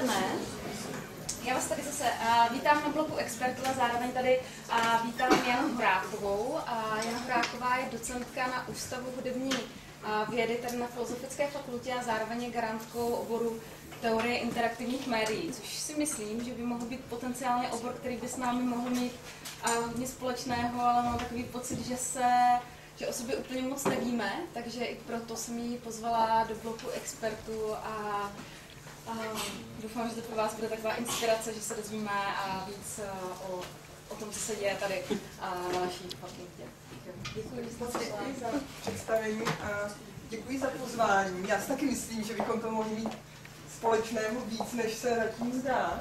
odpoledne. Já vás tady zase uh, vítám na bloku expertů a zároveň tady uh, vítám Janu Horákovou. Uh, Jana Horáková je docentka na Ústavu hudební uh, vědy tady na Filozofické fakultě a zároveň je garantkou oboru teorie interaktivních médií, což si myslím, že by mohl být potenciálně obor, který by s námi mohl mít uh, hodně společného, ale mám takový pocit, že se že o sobě úplně moc nevíme, takže i proto jsem ji pozvala do bloku expertů a a doufám, že to pro vás bude taková inspirace, že se dozvíme a víc o, o tom, co se děje tady a na naší fakultě. Děkuji, děkuji za představení a děkuji za pozvání. Já si taky myslím, že bychom to mohli mít společného víc, než se zatím zdá.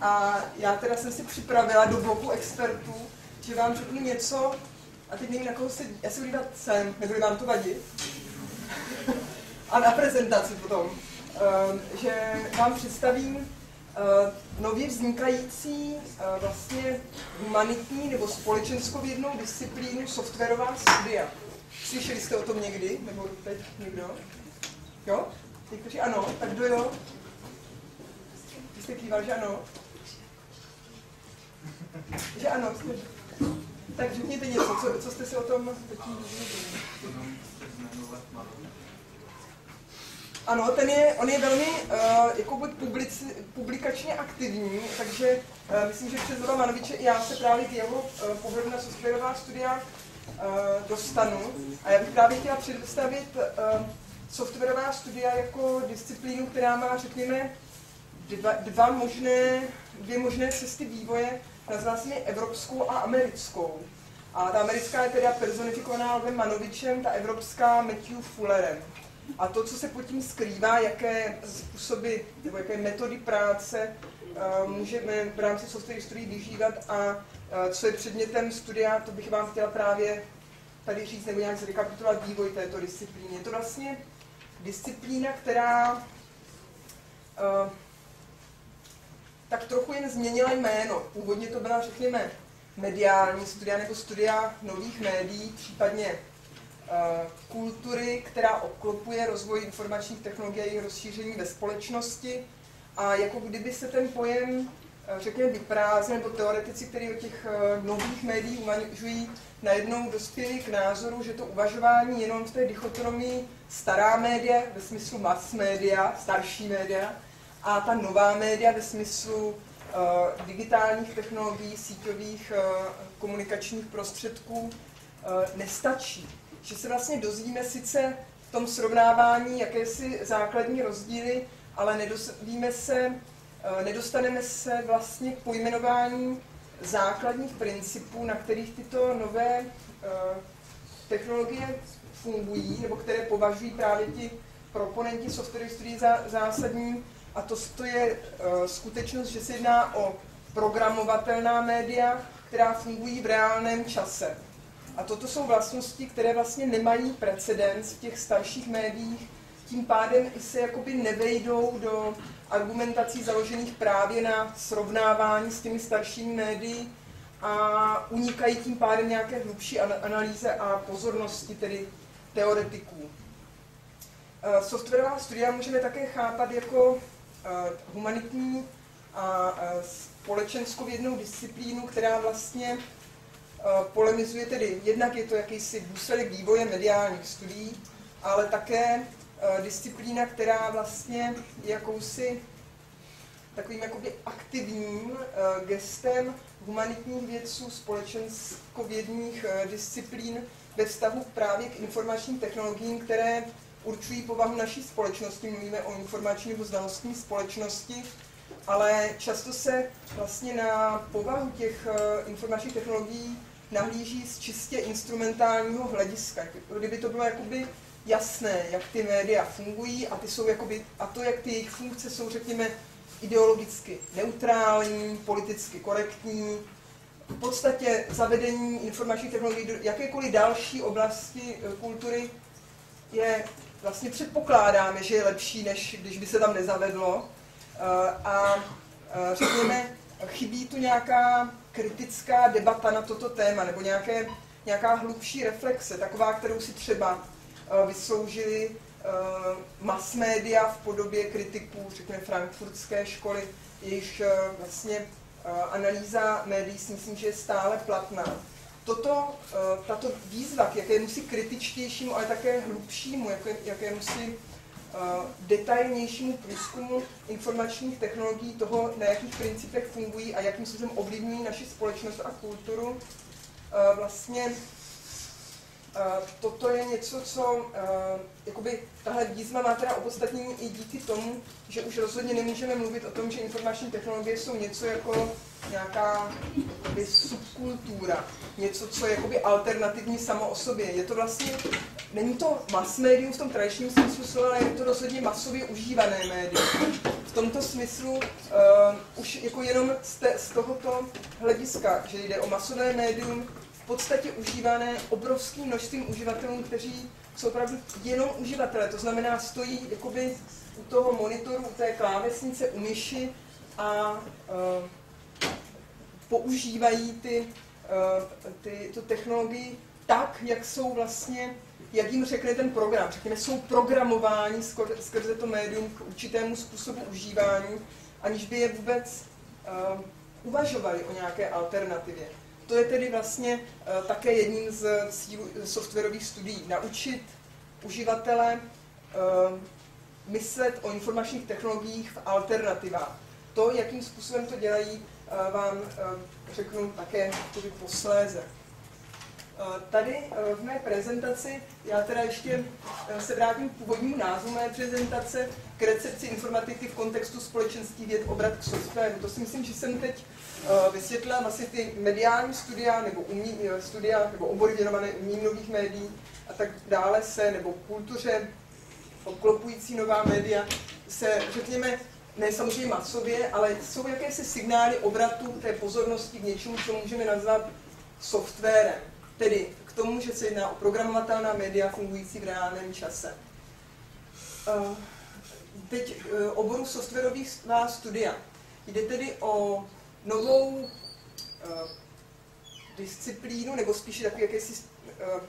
A já teda jsem si připravila do bloku expertů, že vám řeknu něco, a teď nevím, na koho se, já se budu dívat sem, nebude vám to vadit. a na prezentaci potom. Ehm, že vám představím ehm, nově vznikající ehm, vlastně humanitní nebo společenskovědnou disciplínu softwarová studia. Slyšeli jste o tom někdy? Nebo teď někdo? Jo? Někteří ano, tak kdo jo? Vy jste kýval, že ano? Že ano. Tak řekněte něco, co, co jste si o tom ano, ten je, on je velmi uh, jako publici, publikačně aktivní, takže uh, myslím, že přes Manoviče i já se právě k jeho uh, pohledu na softwarová studia uh, dostanu. A já bych právě chtěla představit uh, softwarová studia jako disciplínu, která má, řekněme, dva, dva možné, dvě možné cesty vývoje, nazvá se evropskou a americkou. A ta americká je teda personifikovaná Lvem Manovičem, ta evropská Matthew Fullerem. A to, co se pod tím skrývá, jaké způsoby nebo jaké metody práce eh, můžeme v rámci software studií vyžívat a eh, co je předmětem studia, to bych vám chtěla právě tady říct nebo nějak zrekapitulovat vývoj této disciplíny. Je to vlastně disciplína, která uh, tak trochu jen změnila jméno. Původně to byla, řekněme, mediální studia nebo studia nových médií, případně Eh, kultury, která obklopuje rozvoj informačních technologií a jejich rozšíření ve společnosti. A jako kdyby se ten pojem, eh, řekněme, vyprázdnil, nebo teoretici, kteří o těch eh, nových médií uvažují, najednou dospěli k názoru, že to uvažování jenom v té dichotomii stará média, ve smyslu mass média, starší média, a ta nová média ve smyslu uh, digitálních technologií, síťových uh, komunikačních prostředků uh, nestačí že se vlastně dozvíme sice v tom srovnávání jakési základní rozdíly, ale nedozvíme se, eh, nedostaneme se vlastně k pojmenování základních principů, na kterých tyto nové eh, technologie fungují, nebo které považují právě ti proponenti software studií za zásadní. A to, to je uh, skutečnost, že se jedná o programovatelná média, která fungují v reálném čase. A toto jsou vlastnosti, které vlastně nemají precedens v těch starších médiích, tím pádem i se jakoby nevejdou do argumentací založených právě na srovnávání s těmi staršími médii a unikají tím pádem nějaké hlubší analýze a pozornosti, tedy teoretiků. Eh, softwarová studia můžeme také chápat jako eh, humanitní a eh, společenskovědnou disciplínu, která vlastně polemizuje tedy, jednak je to jakýsi důsledek vývoje mediálních studií, ale také eh, disciplína, která vlastně je jakousi takovým jakoby aktivním eh, gestem humanitních vědců, společenskovědních disciplín ve vztahu právě k informačním technologiím, které určují povahu naší společnosti. Mluvíme o informační nebo znalostní společnosti, ale často se vlastně na povahu těch informačních technologií nahlíží z čistě instrumentálního hlediska. Kdyby to bylo jakoby jasné, jak ty média fungují a, ty jsou jakoby, a to, jak ty jejich funkce jsou, řekněme, ideologicky neutrální, politicky korektní, v podstatě zavedení informačních technologií do jakékoliv další oblasti eh, kultury je vlastně předpokládáme, že je lepší, než když by se tam nezavedlo. Eh, a eh, řekněme, chybí tu nějaká kritická debata na toto téma, nebo nějaké, nějaká hlubší reflexe, taková, kterou si třeba uh, vysloužili mass media v podobě kritiků, řekněme, frankfurtské školy, jejichž vlastně analýza médií si myslím, že je stále platná. Toto, tato výzva k jakému si kritičtějšímu, ale také hlubšímu, jaké, jakému si detailnějšímu průzkumu informačních technologií, toho, na jakých principech fungují a jakým způsobem ovlivňují naši společnost a kulturu, vlastně toto je něco, co jakoby tahle výzva má teda opodstatnění i díky tomu, že už rozhodně nemůžeme mluvit o tom, že informační technologie jsou něco jako nějaká jakoby, subkultura, něco, co je jakoby alternativní samo o sobě. Je to vlastně, není to mass medium v tom tradičním smyslu ale je to rozhodně masově užívané médium. V tomto smyslu uh, už jako jenom z, te, z tohoto hlediska, že jde o masové médium, podstatě užívané obrovským množstvím uživatelů, kteří jsou opravdu jenom uživatelé. To znamená, stojí jakoby u toho monitoru, u té klávesnice, u myši a uh, používají ty, uh, ty, tu technologii tak, jak jsou vlastně, jak jim řekne ten program. Řekněme, jsou programováni skrze, skrze to médium k určitému způsobu užívání, aniž by je vůbec uh, uvažovali o nějaké alternativě. To je tedy vlastně uh, také jedním z cílů softwarových studií. Naučit uživatele uh, myslet o informačních technologiích v alternativách. To, jakým způsobem to dělají, vám řeknu také posléze. Tady v mé prezentaci, já teda ještě se vrátím k původnímu názvu mé prezentace, k recepci informatiky v kontextu společenský věd obrat k softwaru. To si myslím, že jsem teď Eh, vysvětlila vlastně ty mediální studia nebo umí, eh, studia nebo obory věnované umění nových médií a tak dále se, nebo kultuře, obklopující nová média, se, řekněme, ne samozřejmě masově, ale jsou jakési signály obratu té pozornosti k něčemu, co můžeme nazvat softwarem. Tedy k tomu, že se jedná o programovatelná média fungující v reálném čase. Eh, teď oboru softwarových studia. Jde tedy o novou uh, disciplínu, nebo spíše takový jakýsi uh,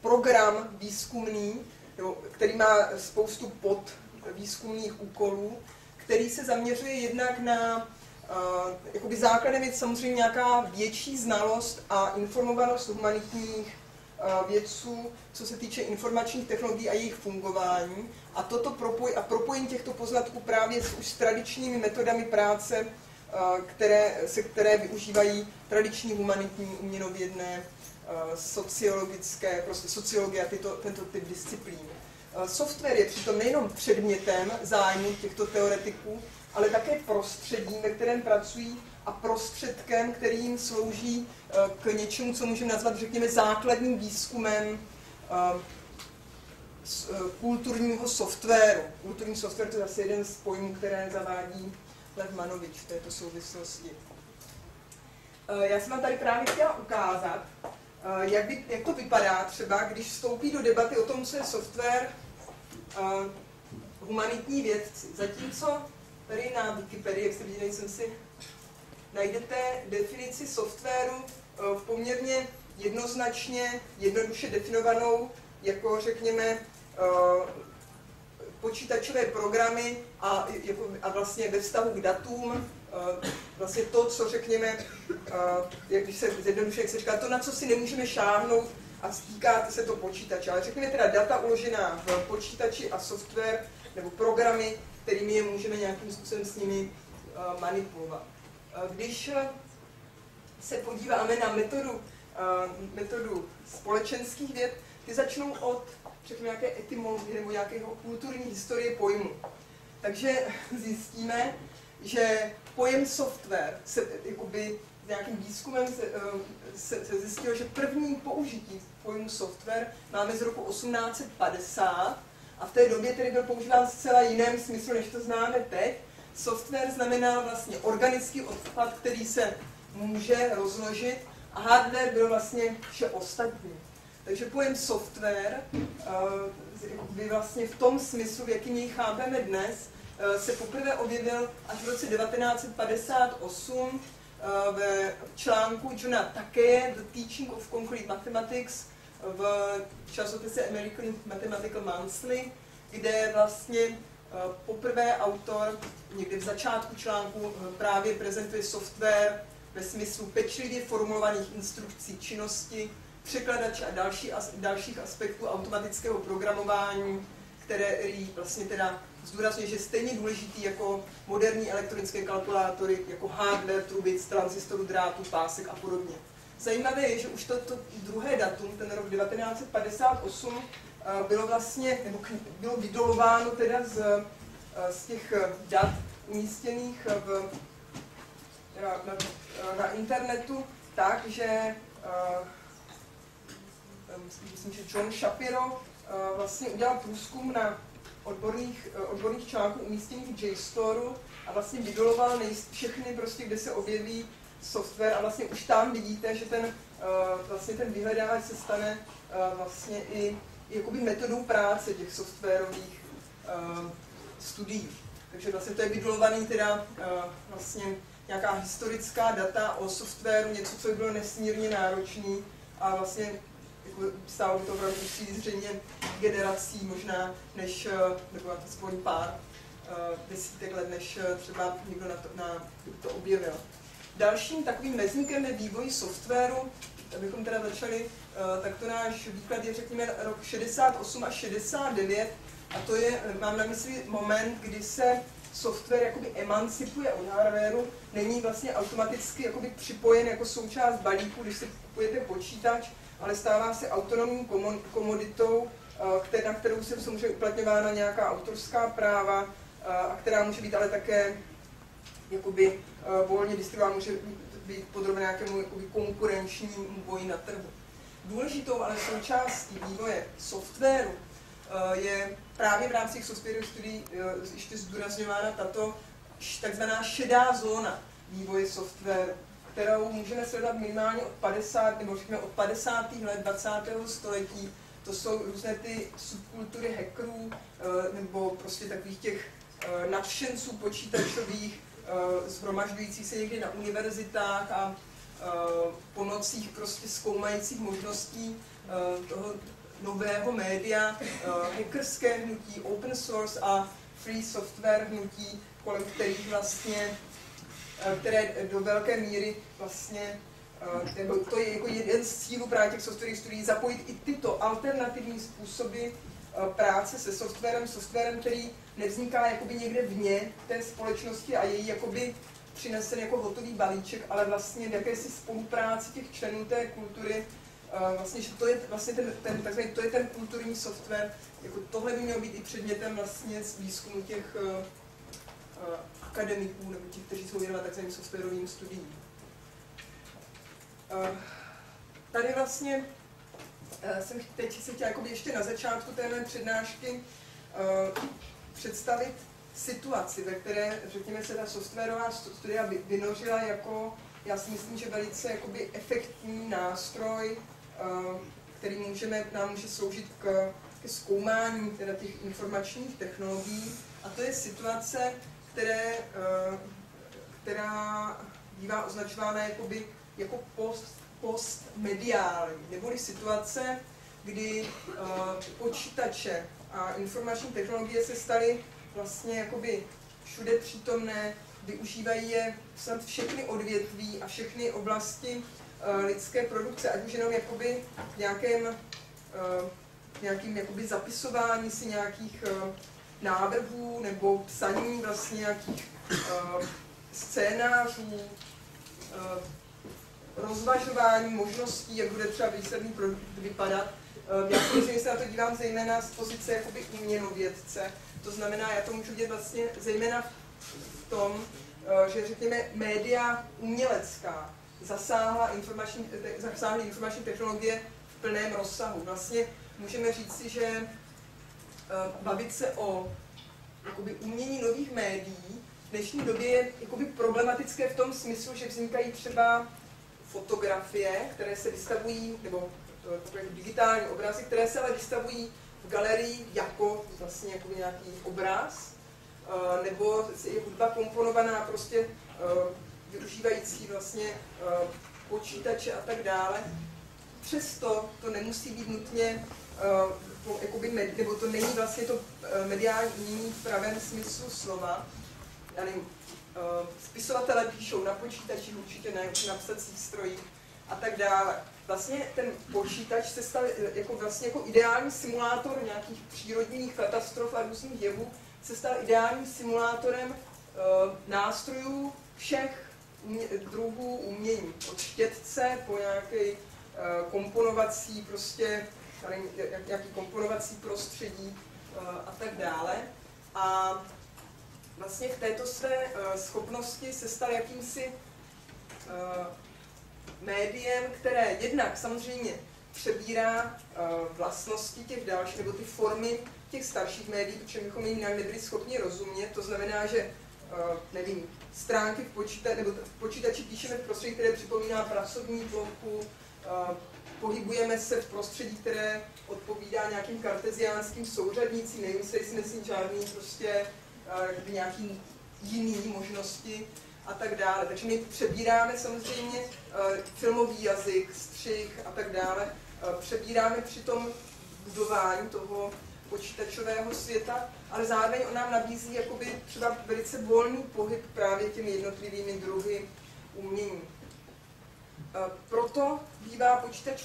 program výzkumný, nebo, který má spoustu pod výzkumných úkolů, který se zaměřuje jednak na Uh, jakoby základem je samozřejmě nějaká větší znalost a informovanost humanitních vědců, co se týče informačních technologií a jejich fungování. A toto propoj, a propojení těchto poznatků právě s už tradičními metodami práce které, se které využívají tradiční humanitní, uměnovědné, sociologické, prostě sociologie a tyto, tento typ disciplín. Software je přitom nejenom předmětem zájmu těchto teoretiků, ale také prostředím, ve kterém pracují a prostředkem, který jim slouží k něčemu, co můžeme nazvat, řekněme, základním výzkumem kulturního softwaru. Kulturní software to je zase jeden z pojmů, které zavádí Lev Manovič v této souvislosti. Eh, já jsem vám tady právě chtěla ukázat, eh, jak, by, jak to vypadá třeba, když vstoupí do debaty o tom, co je software eh, humanitní vědci. Zatímco tady na Wikipedii, jak se viděli, jsem si, najdete definici softwaru v poměrně jednoznačně, jednoduše definovanou jako, řekněme, počítačové programy a, jako, a vlastně ve vztahu k datům, eh, vlastně to, co řekněme, eh, jak když se zjednodušuje, jak se říká, to, na co si nemůžeme šáhnout a stýká se to počítače. Ale řekněme teda data uložená v počítači a software nebo programy, kterými je můžeme nějakým způsobem s nimi eh, manipulovat. Když se podíváme na metodu, metodu společenských věd, ty začnou od řekněme, nějaké etymologie nebo nějakého kulturní historie pojmu. Takže zjistíme, že pojem software se jakoby nějakým výzkumem se, eh, se, se zjistilo, že první použití pojmu software máme z roku 1850 a v té době tedy byl používán v zcela jiném smyslu, než to známe teď. Software znamená vlastně organický odpad, který se může rozložit a hardware byl vlastně vše ostatní. Takže pojem software by eh, vlastně v tom smyslu, v jakým ji chápeme dnes, eh, se poprvé objevil až v roce 1958 eh, ve článku Johna Takeye The Teaching of Concrete Mathematics v časopise American Mathematical Monthly kde vlastně poprvé autor někdy v začátku článku právě prezentuje software ve smyslu pečlivě formulovaných instrukcí činnosti, překladače a další, dalších aspektů automatického programování, které vlastně teda zdůrazňuje, že stejně důležitý jako moderní elektronické kalkulátory, jako hardware, trubic, transistoru, drátu, pásek a podobně. Zajímavé je, že už to, to druhé datum, ten rok 1958, eh, bylo vlastně, nebo bylo vydolováno teda z, eh, z těch dat umístěných v, na, na, na internetu tak, že myslím, že John Shapiro vlastně udělal průzkum na odborných, eh, odborných článků umístěných v JSTORu a vlastně vydoloval všechny prostě, kde se objeví software a vlastně už tam vidíte, že ten, eh, vlastně ten vyhledávač se stane eh, vlastně i jakoby metodou práce těch softwarových studií. Takže vlastně to je vydolovaný teda vlastně nějaká historická data o softwaru, něco, co by bylo nesmírně náročný a vlastně stálo by to opravdu zřejmě generací možná, než, eh, nebo aspoň pár uh, desítek let, než eh, třeba někdo na to, na to objevil. Dalším takovým mezníkem je vývoj softwaru, abychom teda začali, uh, tak to náš výklad je řekněme rok 68 až 69 a to je, mám na mysli moment, kdy se software jakoby emancipuje od hardwareu, není vlastně automaticky jakoby připojen jako součást balíku, když si kupujete počítač, ale stává se autonomní komoditou, eh, na kterou se samozřejmě uplatňována nějaká autorská práva, eh, a která může být ale také jakoby eh, volně distribuována, může být podrobena nějakému jakoby konkurenčnímu boji na trhu. Důležitou ale součástí vývoje softwaru je právě v rámci softwarových studií ještě zdůrazňována tato takzvaná šedá zóna vývoje softwaru kterou můžeme sledovat minimálně od 50, nebo řekněme od 50. let 20. století. To jsou různé ty subkultury hackerů, eh, nebo prostě takových těch eh, nadšenců počítačových, eh, zhromažďujících se někdy na univerzitách a po nocích prostě zkoumajících možností toho nového média, hackerské hnutí, open source a free software hnutí, kolem kterých vlastně které do velké míry vlastně eh, nebo to je jako jeden z cílů právě těch softwarových studií, zapojit i tyto alternativní způsoby eh, práce se softwarem, softwarem, který nevzniká jakoby někde vně té společnosti a její jakoby přinesen jako hotový balíček, ale vlastně v jakési spolupráci těch členů té kultury, vlastně, že to je vlastně ten, ten takzvaný, to je ten kulturní software, jako tohle by mělo být i předmětem vlastně z výzkumu těch akademiků nebo těch, kteří jsou věnovat takzvaným softwarovým studiím. Eh, tady vlastně eh, jsem teď se chtěla ještě na začátku té mé přednášky eh, představit situaci, ve které, řekněme se, ta softwarová studia vynořila jako, já si myslím, že velice jakoby efektní nástroj, který můžeme, nám může sloužit k, ke zkoumání teda těch informačních technologií. A to je situace, které, eh, která bývá označována jakoby, jako post, postmediální, neboli situace, kdy uh, počítače a informační technologie se staly vlastně jakoby všude přítomné, využívají je snad všechny odvětví a všechny oblasti uh, lidské produkce, ať už jenom jakoby v nějakém, nějakým jakoby zapisování si nějakých návrhů nebo psaní vlastně nějakých uh, scénářů, uh, rozvažování možností, jak bude třeba výsledný produkt vypadat. Uh, já si se na to dívám zejména z pozice jakoby uměnovědce. To znamená, já to můžu vidět vlastně zejména v tom, uh, že řekněme média umělecká zasáhla informační, zasáhly informační technologie v plném rozsahu. Vlastně můžeme říci, že bavit se o jakoby, umění nových médií v dnešní době je jakoby, problematické v tom smyslu, že vznikají třeba fotografie, které se vystavují, nebo eh, digitální obrazy, které se ale vystavují v galerii jako vlastně jako nějaký obraz, eh, nebo je hudba komponovaná prostě využívající vlastně počítače a tak dále. Přesto to nemusí být nutně uh, jakoby med, nebo to není vlastně to uh, mediální v pravém smyslu slova. Já nevím, uh, spisovatelé píšou na počítači, určitě na napsacích strojích a tak dále. Vlastně ten počítač se stal jako vlastně jako ideální simulátor nějakých přírodních katastrof a různých jevů, se stal ideálním simulátorem nástrojů všech umě, druhů umění. Od štětce po nějaký komponovací prostě, nějaký komponovací prostředí uh, a tak dále. A vlastně v této své uh, schopnosti se stal jakýmsi uh, médiem, které jednak samozřejmě přebírá vlastnosti těch dalších, nebo ty formy těch starších médií, protože bychom jim nebyli schopni rozumět. To znamená, že nevím, stránky v, počíta, nebo v počítači píšeme v prostředí, které připomíná pracovní uh, pohybujeme se v prostředí, které odpovídá nějakým karteziánským souřadnicím, se, jestli myslím žádný prostě uh, nějaký jiný možnosti a tak dále. Takže my přebíráme samozřejmě uh, filmový jazyk, střih a tak dále. Uh, přebíráme při tom budování toho počítačového světa, ale zároveň on nám nabízí jakoby třeba velice volný pohyb právě těmi jednotlivými druhy umění. Proto bývá počítač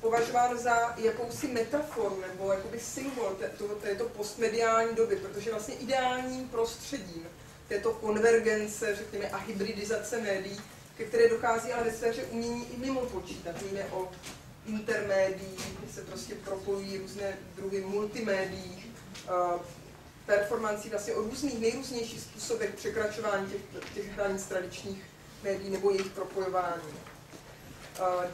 považován za jakousi metaforu nebo jakoby symbol této postmediální doby, protože vlastně ideálním prostředím této konvergence, řekněme, a hybridizace médií, ke které dochází ale ve sféře umění i mimo počítač. Víme o intermédií, kdy se prostě propojují různé druhy multimédií, performancí vlastně o různých, nejrůznějších způsobech překračování těch, těch hranic tradičních médií nebo jejich propojování.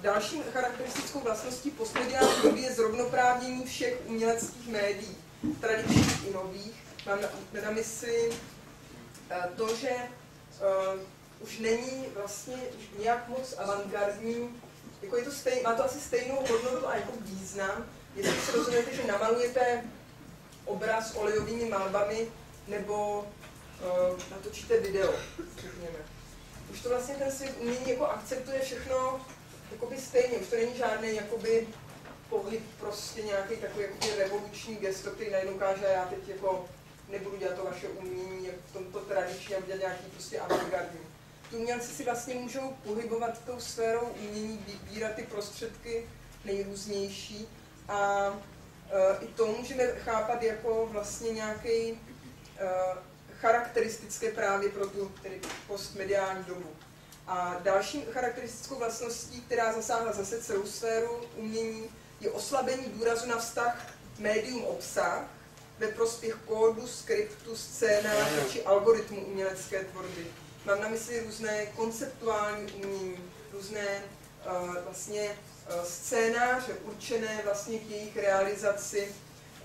Další charakteristickou vlastností postmediální doby je zrovnoprávnění všech uměleckých médií, tradičních i nových. Mám na, na mysli to, že uh, už není vlastně nějak moc avantgardní jako je to stej, má to asi stejnou hodnotu a jako význam, jestli si rozumíte, že namalujete obraz olejovými malbami nebo uh, natočíte video, řekněme. Už to vlastně ten svět umění jako akceptuje všechno jakoby stejně, už to není žádný jakoby pohyb, prostě nějaký takový jakoby revoluční gesto, který najednou káže, já teď jako nebudu dělat to vaše umění jak v tomto tradičně a dělat nějaký prostě avantgardní. Ti umělci si vlastně můžou pohybovat tou sférou umění, vybírat ty prostředky nejrůznější a uh, i to můžeme chápat jako vlastně nějaký uh, charakteristické právě pro tu tedy postmediální dobu. A další charakteristickou vlastností, která zasáhla zase celou sféru umění, je oslabení důrazu na vztah médium-obsah ve prospěch kódu, skriptu, scénáře či algoritmu umělecké tvorby. Mám na mysli různé konceptuální umění, různé uh, vlastně uh, scénáře určené vlastně k jejich realizaci,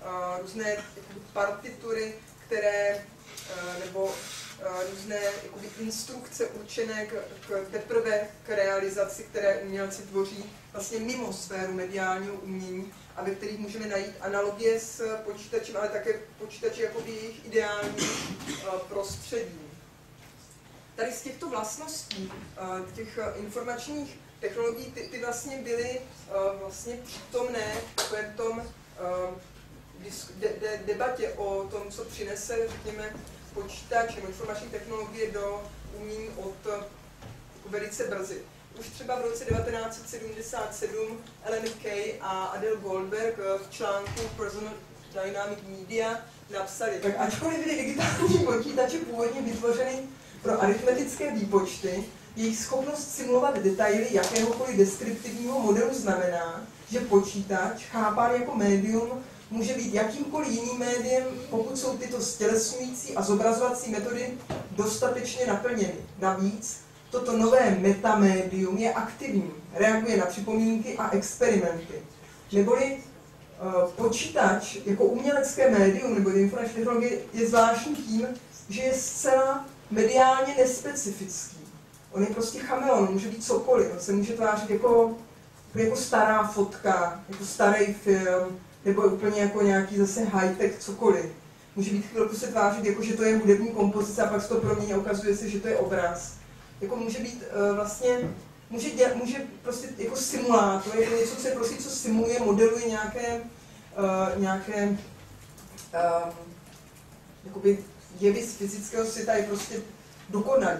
uh, různé partitury, které, nebo uh, různé jakoby, instrukce určené k, k, teprve k realizaci, které umělci tvoří vlastně mimo sféru mediálního umění a ve kterých můžeme najít analogie s počítačem, ale také počítače jako jejich ideální uh, prostředí. Tady z těchto vlastností, eh, těch eh, informačních technologií, ty, ty vlastně byly eh, vlastně přítomné v tom de, de, debatě o tom, co přinese, řekněme, počítač nebo informační technologie do umění od jako velice brzy. Už třeba v roce 1977 Ellen Kay a Adele Goldberg v článku Personal Dynamic Media napsali, tak ačkoliv byly digitální počítače původně vytvořeny pro aritmetické výpočty jejich schopnost simulovat detaily jakéhokoliv deskriptivního modelu znamená, že počítač, chápán jako médium, může být jakýmkoliv jiným médiem, pokud jsou tyto stělesňující a zobrazovací metody dostatečně naplněny. Navíc, toto nové metamédium je aktivní, reaguje na připomínky a experimenty. Neboli uh, počítač jako umělecké médium nebo informační technologie je zvláštní tím, že je zcela mediálně nespecifický. On je prostě chameleon, může být cokoliv. On se může tvářit jako, jako stará fotka, jako starý film, nebo úplně jako nějaký zase high-tech cokoliv. Může být chvilku se tvářit jako, že to je hudební kompozice a pak se to promění a ukazuje se, že to je obraz. Jako může být uh, vlastně může, dělat, může prostě jako simulátor, jako něco, co je prostě, co simuluje, modeluje nějaké, uh, nějaké um, jakoby jevy z fyzického světa, je prostě dokonalý.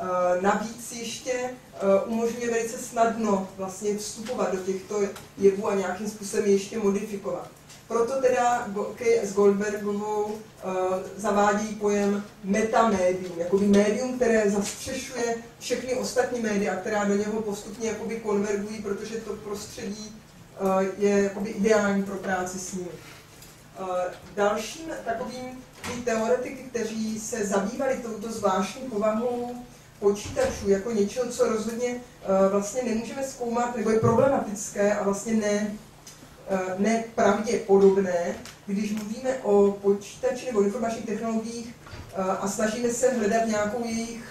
Uh, navíc ještě uh, umožňuje velice snadno vlastně vstupovat do těchto jevů a nějakým způsobem ještě modifikovat. Proto teda s Goldbergovou uh, zavádí pojem metamédium, jakoby médium, které zastřešuje všechny ostatní média, která do něho postupně jakoby konvergují, protože to prostředí je jakoby ideální pro práci s. Uh, dalším takovým teoretiky, kteří se zabývali touto zvláštní povahou počítačů jako něčeho, co rozhodně uh, vlastně nemůžeme zkoumat, nebo je problematické a vlastně ne, Eh, nepravděpodobné, když mluvíme o počítači nebo informačních technologiích eh, a snažíme se hledat nějakou jejich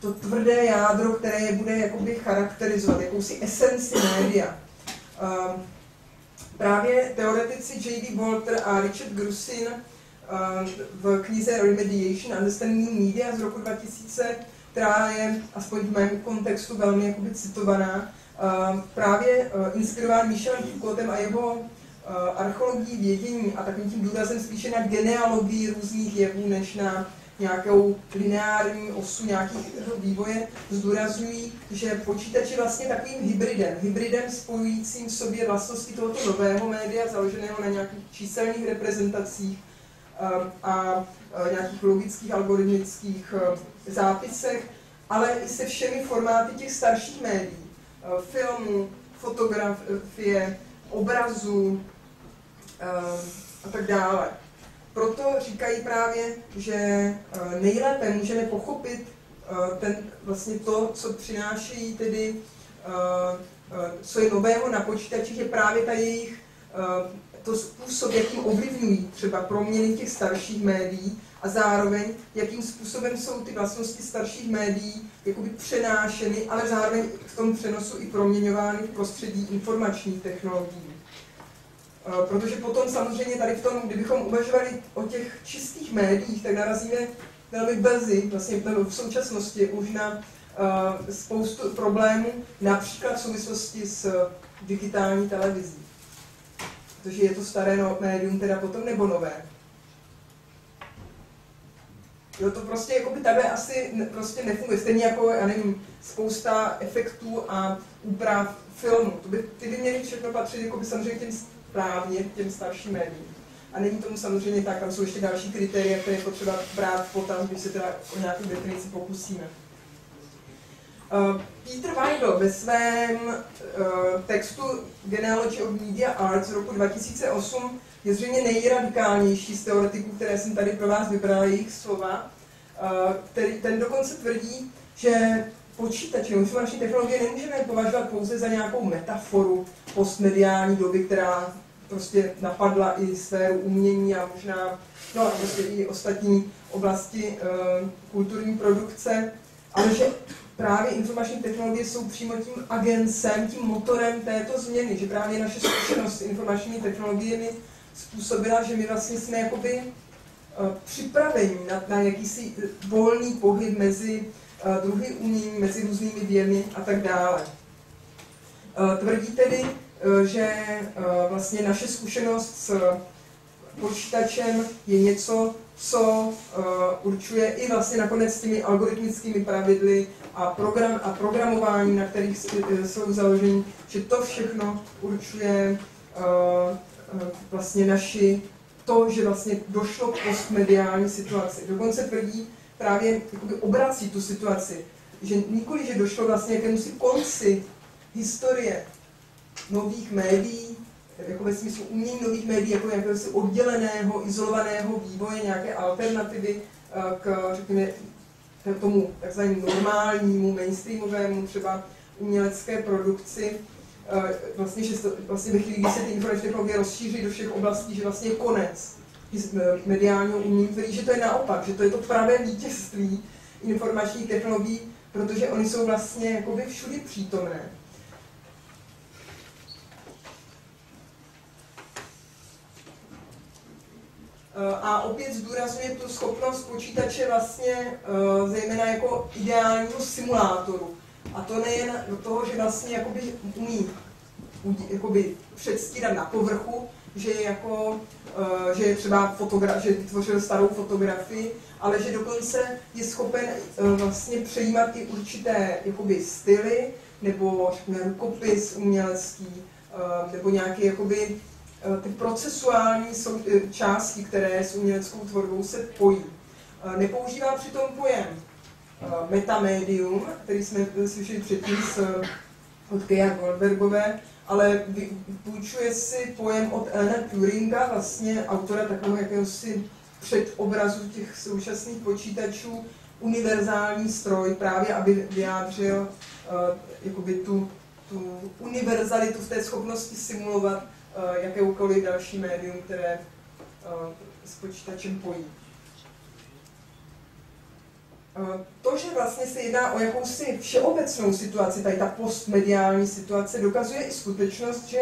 to tvrdé jádro, které je bude jakoby charakterizovat, jakousi esenci média. Eh, právě teoretici J.D. Walter a Richard Grusin v knize Remediation Understanding Media z roku 2000, která je aspoň v mém kontextu velmi jakoby citovaná, Ehm, právě eh, inspirován Michelem Foucaultem a jeho eh, archeologií vědění a takovým tím důrazem spíše na genealogii různých jevů, než na nějakou lineární osu nějakého vývoje, zdůrazňují, že počítač je vlastně takovým hybridem, hybridem spojujícím v sobě vlastnosti tohoto nového média, založeného na nějakých číselných reprezentacích a eh, nějakých logických algoritmických zápisech, ale i se všemi formáty těch starších médií Eh, filmu, fotografie, obrazu eh, a tak dále. Proto říkají právě, že eh, nejlépe můžeme pochopit ten, vlastně to, co přináší tedy, co je nového na počítačích, je právě ta jejich to způsob, jakým ovlivňují třeba proměny těch starších médií a zároveň, jakým způsobem jsou ty vlastnosti starších médií jakoby přenášeny, ale zároveň v tom přenosu i proměňovány v prostředí informačních technologií. Eh, protože potom samozřejmě tady v tom, kdybychom uvažovali o těch čistých médiích, tak narazíme velmi brzy, vlastně v současnosti už na uh, spoustu problémů, například v souvislosti s digitální televizí. Protože je to staré médium teda potom nebo nové. Jo, to prostě jako by takhle asi ne, prostě nefunguje. Stejně jako, já nevím, spousta efektů a úprav filmu. To by, ty by měly všechno patřit jako by samozřejmě těm správně, těm starším médiím. A není tomu samozřejmě tak, tam jsou ještě další kritéria, které je potřeba brát potaz, když se teda o nějakou definici pokusíme. Uh, Peter Weigl ve svém uh, textu Genealogy of Media Arts z roku 2008 je zřejmě nejradikálnější z teoretiků, které jsem tady pro vás vybrala, jejich slova, který, ten dokonce tvrdí, že počítače, informační technologie nemůžeme považovat pouze za nějakou metaforu postmediální doby, která prostě napadla i sféru umění a možná no a prostě i ostatní oblasti e, kulturní produkce, ale že právě informační technologie jsou přímo tím agencem, tím motorem této změny, že právě naše zkušenost s informačními technologiemi způsobila, že my vlastně jsme jakoby uh, připraveni na, na jakýsi volný pohyb mezi uh, druhy umění, mezi různými věmi a tak dále. Uh, tvrdí tedy, že vlastně naše zkušenost s počítačem je něco, co určuje i vlastně nakonec těmi algoritmickými pravidly a, program, a programování, na kterých jsou založení, že to všechno určuje Eh, vlastně naši to, že vlastně došlo k postmediální situaci. Dokonce tvrdí právě obrací tu situaci, že nikoli, že došlo vlastně si konci historie nových médií, jako ve smyslu umění nových médií, jako nějakého si odděleného, izolovaného vývoje, nějaké alternativy eh, k, řekněme, tomu takzvanému normálnímu, mainstreamovému třeba umělecké produkci, Eh, vlastně, že vlastně ve chvíli, kdy se ty informační technologie rozšíří do všech oblastí, že vlastně je konec eh, mediálního umění, který, že to je naopak, že to je to pravé vítězství informačních technologií, protože oni jsou vlastně jakoby všude přítomné. A opět zdůrazňuje tu schopnost počítače vlastně zejména jako ideálního simulátoru. A to nejen do toho, že vlastně jakoby umí jakoby předstírat na povrchu, že je jako, že je třeba fotograf, že vytvořil starou fotografii, ale že dokonce je schopen vlastně přejímat i určité jakoby styly, nebo řekněme rukopis umělecký, nebo nějaký jakoby ty procesuální části, které s uměleckou tvorbou se pojí. Nepoužívá přitom pojem metamédium, který jsme slyšeli předtím z, od Keja Goldbergové, ale půjčuje si pojem od Elena Turinga, vlastně autora takového jakéhosi předobrazu těch současných počítačů, univerzální stroj, právě aby vyjádřil uh, jakoby tu, tu univerzalitu v té schopnosti simulovat jakéhokoliv další médium, které uh, s počítačem pojí. To, že vlastně se jedná o jakousi všeobecnou situaci, tady ta postmediální situace, dokazuje i skutečnost, že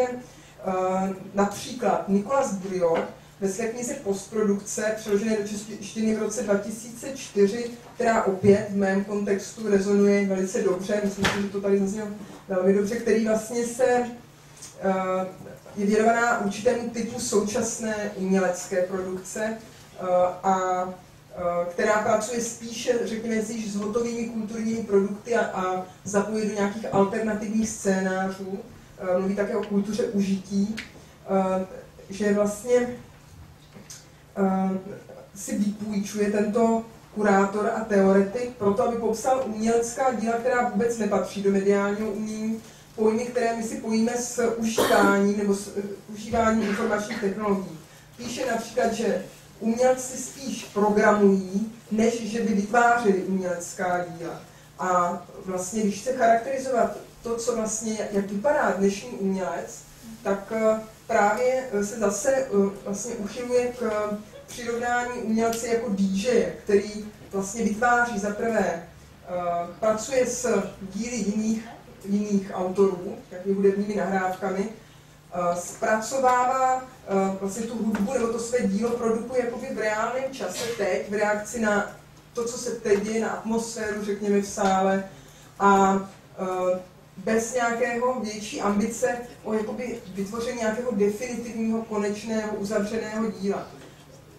například Nikolas Briot ve své knize Postprodukce, přeložené do češtiny v roce 2004, která opět v mém kontextu rezonuje velice dobře, myslím že to tady zaznělo velmi dobře, který vlastně se je věnovaná určitému typu současné umělecké produkce a Eh, která pracuje spíše, řekněme si, s hotovými kulturními produkty a, a zapojuje do nějakých alternativních scénářů. Eh, mluví také o kultuře užití, eh, že vlastně si vypůjčuje tento kurátor a teoretik proto, aby popsal umělecká díla, která vůbec nepatří do mediálního umění, pojmy, které my si pojíme s užívání nebo s užíváním informačních technologií. Píše například, že umělci spíš programují, než že by vytvářeli umělecká díla. A vlastně, když chce charakterizovat to, co vlastně, jak vypadá dnešní umělec, tak eh, právě eh, se zase eh, vlastně uchyluje k přirovnání umělce jako DJ, který vlastně vytváří za prvé, pracuje s díly jiných, jiných autorů, jakými hudebními nahrávkami, zpracovává vlastně tu hudbu nebo to své dílo produkuje jakoby v reálném čase teď, v reakci na to, co se teď děje, na atmosféru, řekněme, v sále a bez nějakého větší ambice o jakoby vytvoření nějakého definitivního, konečného, uzavřeného díla.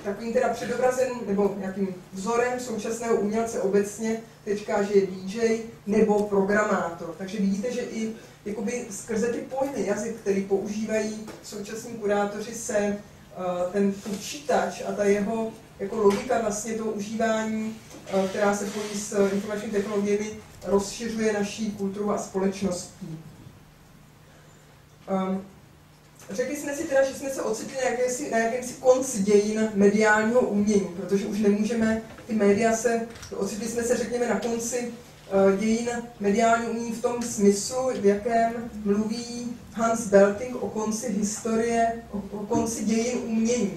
Takovým teda předobrazem nebo nějakým vzorem současného umělce obecně teďka, že je DJ nebo programátor. Takže vidíte, že i jakoby skrze ty pojmy, jazyk, který používají současní kurátoři, se uh, ten počítač a ta jeho jako logika vlastně toho užívání, uh, která se pojí s informačními technologiemi, rozšiřuje naší kulturu a společností. Řekli jsme si teda, že jsme se ocitli na, jakési, na jakémsi konci dějin mediálního umění, protože už nemůžeme, ty média se, ocitli jsme se, řekněme, na konci Eh, dějin mediální umění v tom smyslu, v jakém mluví Hans Belting o konci historie, o, o konci dějin umění.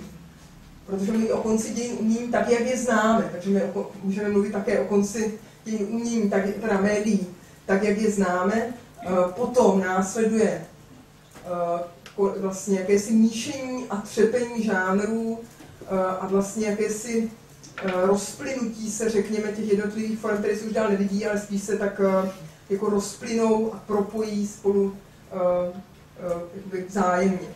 Protože mluví o konci dějin umění tak, jak je známe. Takže my o, můžeme mluvit také o konci dějin umění, tak, teda médií, tak, jak je známe. Eh, potom následuje eh, vlastně jakési míšení a třepení žánrů a vlastně jakési Eh, rozplynutí se, řekněme, těch jednotlivých forem, které se už dál nevidí, ale spíš se tak eh, jako rozplynou a propojí spolu eh, vzájemně.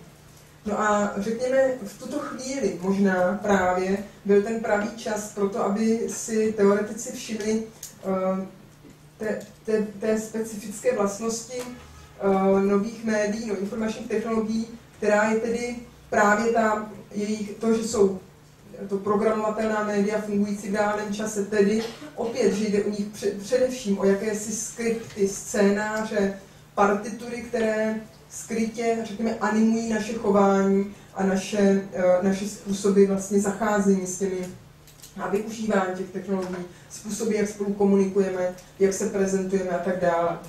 No a řekněme, v tuto chvíli možná právě byl ten pravý čas pro to, aby si teoretici všimli té, té, té specifické vlastnosti nových médií, no, informačních technologií, která je tedy právě ta jejich, to, že jsou to programovatelná média fungující v reálném čase, tedy opět, že jde u nich především o jakési skripty, scénáře, partitury, které skrytě, řekněme, animují naše chování a naše, eh, naše způsoby vlastně zacházení s těmi a využívání těch technologií, způsoby, jak spolu komunikujeme, jak se prezentujeme a tak dále.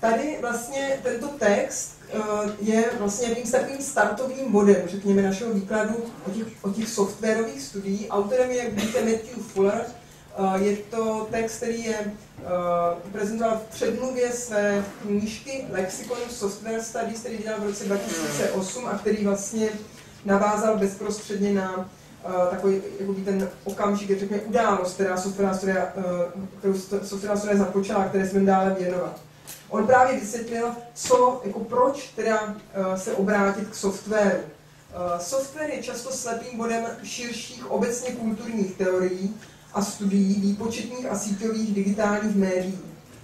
Tady vlastně tento text Eh, je vlastně jakým takovým startovým bodem, řekněme, našeho výkladu o těch, o těch softwarových studií. Autorem je, jak vidíte, Matthew Fuller. Eh, je to text, který je eh, prezentoval v předmluvě své knížky Lexicon of Software Studies, který dělal v roce 2008 a který vlastně navázal bezprostředně na takový jakoby ten okamžik, řekněme událost, která softwarová studia, kterou studia započala, které jsme dále věnovat. On právě vysvětlil, co, jako proč teda se obrátit k softwaru. Software je často slepým bodem širších obecně kulturních teorií a studií výpočetních a síťových digitálních médií.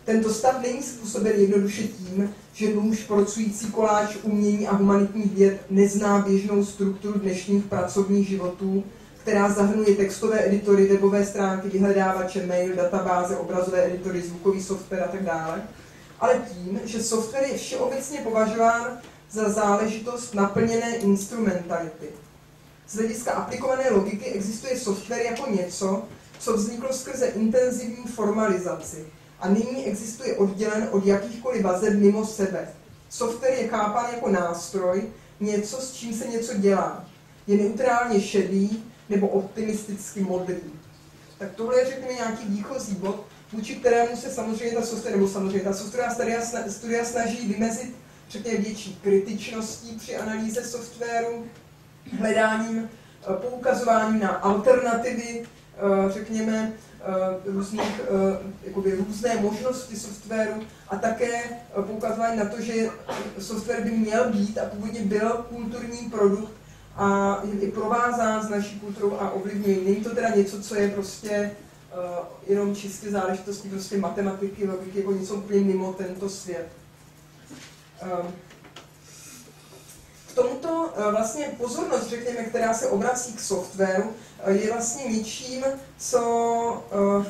Tento stav není způsoben jednoduše tím, že nůž pracující koláč umění a humanitních věd nezná běžnou strukturu dnešních pracovních životů, která zahrnuje textové editory, webové stránky, vyhledávače, mail, databáze, obrazové editory, zvukový software a tak dále, ale tím, že software je všeobecně považován za záležitost naplněné instrumentality. Z hlediska aplikované logiky existuje software jako něco, co vzniklo skrze intenzivní formalizaci a nyní existuje oddělen od jakýchkoliv vazeb mimo sebe. Software je chápán jako nástroj, něco, s čím se něco dělá. Je neutrálně šedý nebo optimisticky modrý. Tak tohle je, řekněme, nějaký výchozí bod, vůči kterému se samozřejmě ta software, nebo samozřejmě ta studia, studia snaží vymezit, řekněme, větší kritičností při analýze softwaru, hledáním, eh, poukazováním na alternativy, eh, řekněme, Eh, různých, jakoby, různé možnosti softwaru a také poukazování na to, že software by měl být a původně byl kulturní produkt a je provázán s naší kulturou a ovlivňuje. Není to teda něco, co je prostě jenom čistě záležitosti prostě matematiky, logiky, jako něco úplně mimo tento svět. Um, k tomuto uh, vlastně pozornost, řekněme, která se obrací k softwaru, je vlastně něčím, co eh,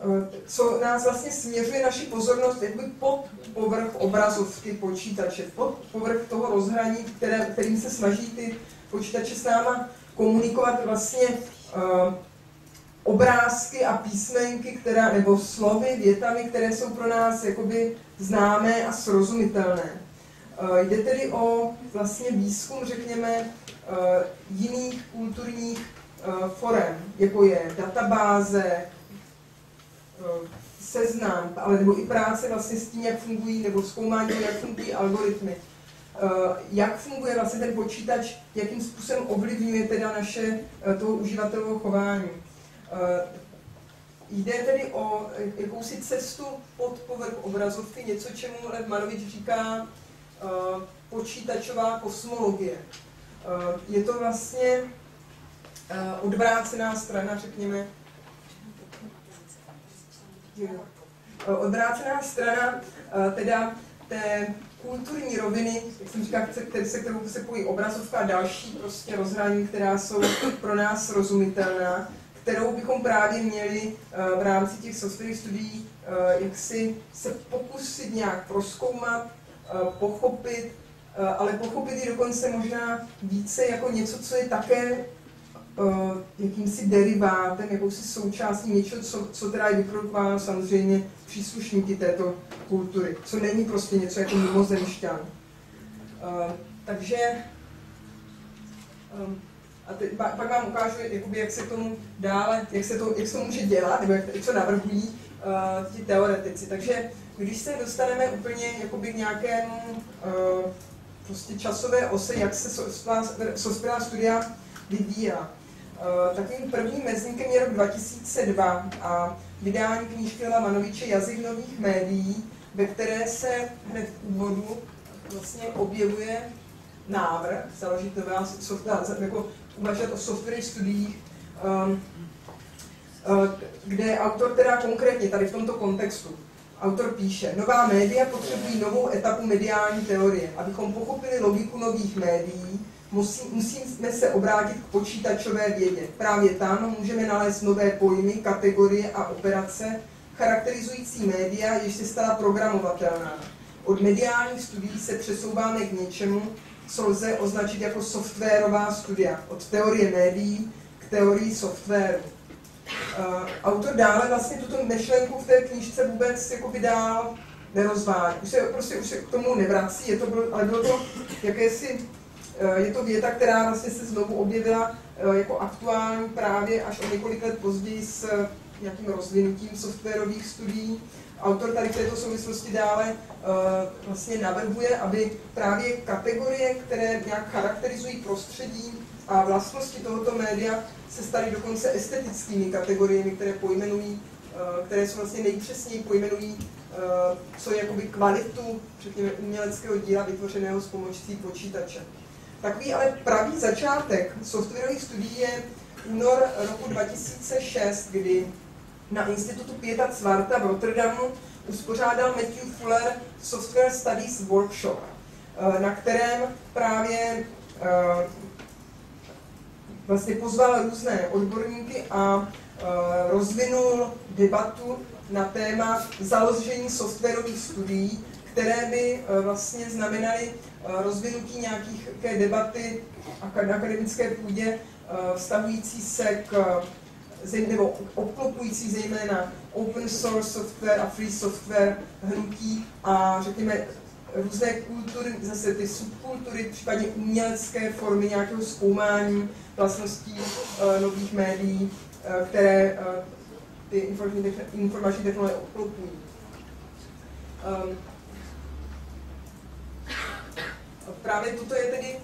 eh, co nás vlastně směřuje naši pozornost jakoby pod povrch obrazovky počítače, pod povrch toho rozhraní, které, kterým se snaží ty počítače s náma komunikovat vlastně uh, obrázky a písmenky, která, nebo slovy, větami, které jsou pro nás jakoby známé a srozumitelné. Eh, jde tedy o vlastně výzkum, řekněme, eh, jiných kulturních eh, forem, jako je databáze, seznam, ale nebo i práce vlastně s tím, jak fungují, nebo zkoumání, jak fungují algoritmy. Jak funguje vlastně ten počítač, jakým způsobem ovlivňuje teda naše toho uživatelového chování. Jde tedy o jakousi cestu pod povrch obrazovky, něco, čemu Lev Manovič říká Eh, počítačová kosmologie. Eh, je to vlastně eh, odvrácená strana, řekněme, odvrácená strana teda té kulturní roviny, jak jsem říkal, se kterou se pojí obrazovka a další prostě rozhraní, která jsou pro nás rozumitelná, kterou bychom právě měli v rámci těch softwarových studií jak si se pokusit nějak proskoumat, Eh, pochopit, eh, ale pochopit ji dokonce možná více jako něco, co je také eh, jakýmsi derivátem, jakousi součástí něčeho, co, co teda je vyprodukováno samozřejmě příslušníky této kultury, co není prostě něco jako mimozemšťan. Takže a teď, pak, vám ukážu, jakoby, jak se tomu dále, jak se to, jak se to může dělat, nebo jak, co navrhují uh, ti teoretici. Takže když se dostaneme úplně k nějakému uh, prostě časové ose, jak se softwarová studia vyvíjela. Uh, takovým prvním mezníkem je rok 2002 a vydání knížky Leva Manoviče Jazyk nových médií, ve které se hned v úvodu vlastně objevuje návrh založit nová software, jako uvažovat o software studiích, um, uh, kde autor teda konkrétně tady v tomto kontextu Autor píše, nová média potřebují novou etapu mediální teorie. Abychom pochopili logiku nových médií, musí, musíme se obrátit k počítačové vědě. Právě tam můžeme nalézt nové pojmy, kategorie a operace, charakterizující média, jež se stala programovatelná. Od mediálních studií se přesouváme k něčemu, co lze označit jako softwarová studia. Od teorie médií k teorii softwaru. Uh, autor dále vlastně tuto myšlenku v té knížce vůbec jako dál nerozvádí. Už se prostě už se k tomu nevrací, je to bylo, ale bylo to jakési, je to věta, která vlastně se znovu objevila uh, jako aktuální právě až o několik let později s nějakým rozvinutím softwarových studií. autor tady v této souvislosti dále vlastně navrhuje, aby právě kategorie, které nějak charakterizují prostředí a vlastnosti tohoto média, se staly dokonce estetickými kategoriemi, které pojmenují, které jsou vlastně nejpřesněji pojmenují, co je jakoby kvalitu, řekněme, uměleckého díla vytvořeného s pomocí počítače. Takový ale pravý začátek softwarových studií je únor roku 2006, kdy na institutu Pieta Cvarta v Rotterdamu uspořádal Matthew Fuller Software Studies Workshop, eh, na kterém právě eh, vlastně pozval různé odborníky a eh, rozvinul debatu na téma založení softwarových studií, které by vlastně znamenaly rozvinutí nějakých debaty na akademické půdě vztahující se k nebo obklopující zejména open source software a free software hnutí a řekněme různé kultury, zase ty subkultury, případně umělecké formy nějakého zkoumání vlastností uh, nových médií, uh, které uh, ty informační, informační technologie obklopují. Um, právě toto je tedy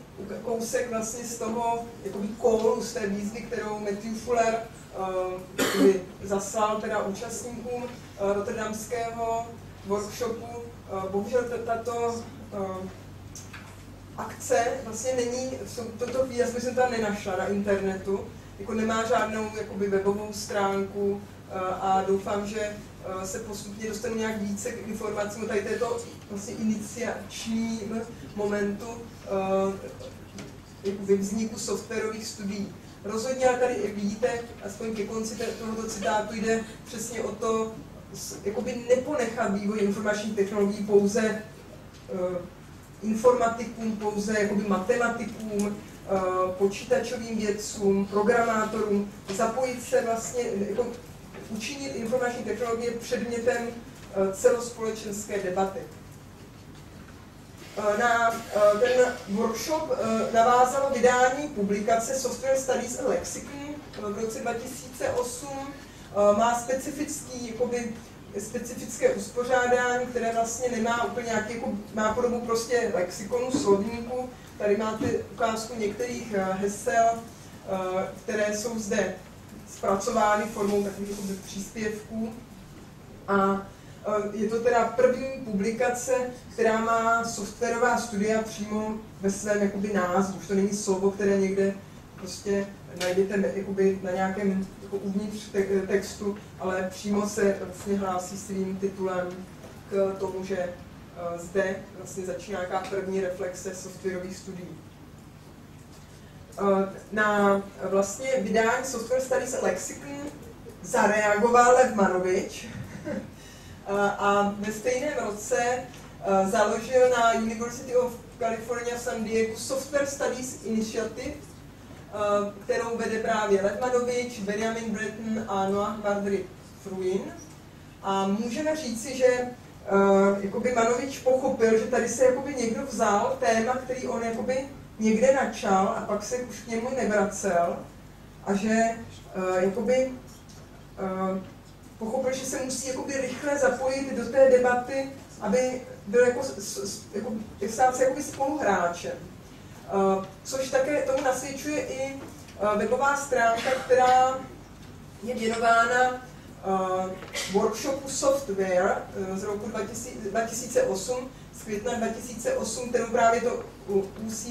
kousek vlastně z toho jakoby kólu, z té výzvy, kterou Matthew Fuller uh, zaslal teda účastníkům uh, rotterdamského workshopu. Uh, bohužel tato uh, akce vlastně není, toto chvíli jsem tam nenašla na internetu, jako nemá žádnou jakoby webovou stránku uh, a doufám, že se postupně dostanu nějak více k informacím o tady této vlastně iniciační momentu uh, vzniku softwarových studií. Rozhodně ale tady vidíte, aspoň ke konci tohoto citátu jde přesně o to, jakoby neponechat vývoj informačních technologií pouze uh, informatikům, pouze jakoby matematikům, uh, počítačovým vědcům, programátorům, zapojit se vlastně, jako učinit informační technologie předmětem uh, celospolečenské debaty. Eh, na eh, ten workshop eh, navázalo vydání publikace Software Studies and Lexicon v roce 2008. Má specifický, jakoby, specifické uspořádání, které vlastně nemá úplně nějaký, jako, má podobu prostě lexikonu, slovníku. Tady máte ukázku některých hesel, které jsou zde zpracovány formou takových příspěvků. A je to teda první publikace, která má softwarová studia přímo ve svém jakoby, názvu. Už to není slovo, které někde prostě najdete jakoby, na nějakém jako uvnitř te textu, ale přímo se vlastně hlásí svým titulem k tomu, že uh, zde vlastně začíná nějaká první reflexe softwarových studií. Uh, na vlastně vydání Software Studies Lexicon zareagoval Lev Manovič, a ve stejném roce založil na University of California San Diego Software Studies Initiative, kterou vede právě Letmanovič, Benjamin Breton a Noah Bardry Fruin. A můžeme říci, že jakoby Manovič pochopil, že tady se jakoby někdo vzal téma, který on jakoby někde načal a pak se už k němu nevracel a že uh, jakoby uh, pochopil, že se musí jakoby rychle zapojit do té debaty, aby byl jako, jako stát se jakoby spoluhráčem. Uh, což také tomu nasvědčuje i uh, webová stránka, která je věnována uh, workshopu software z roku 2000, 2008, z května 2008, kterou právě to UC,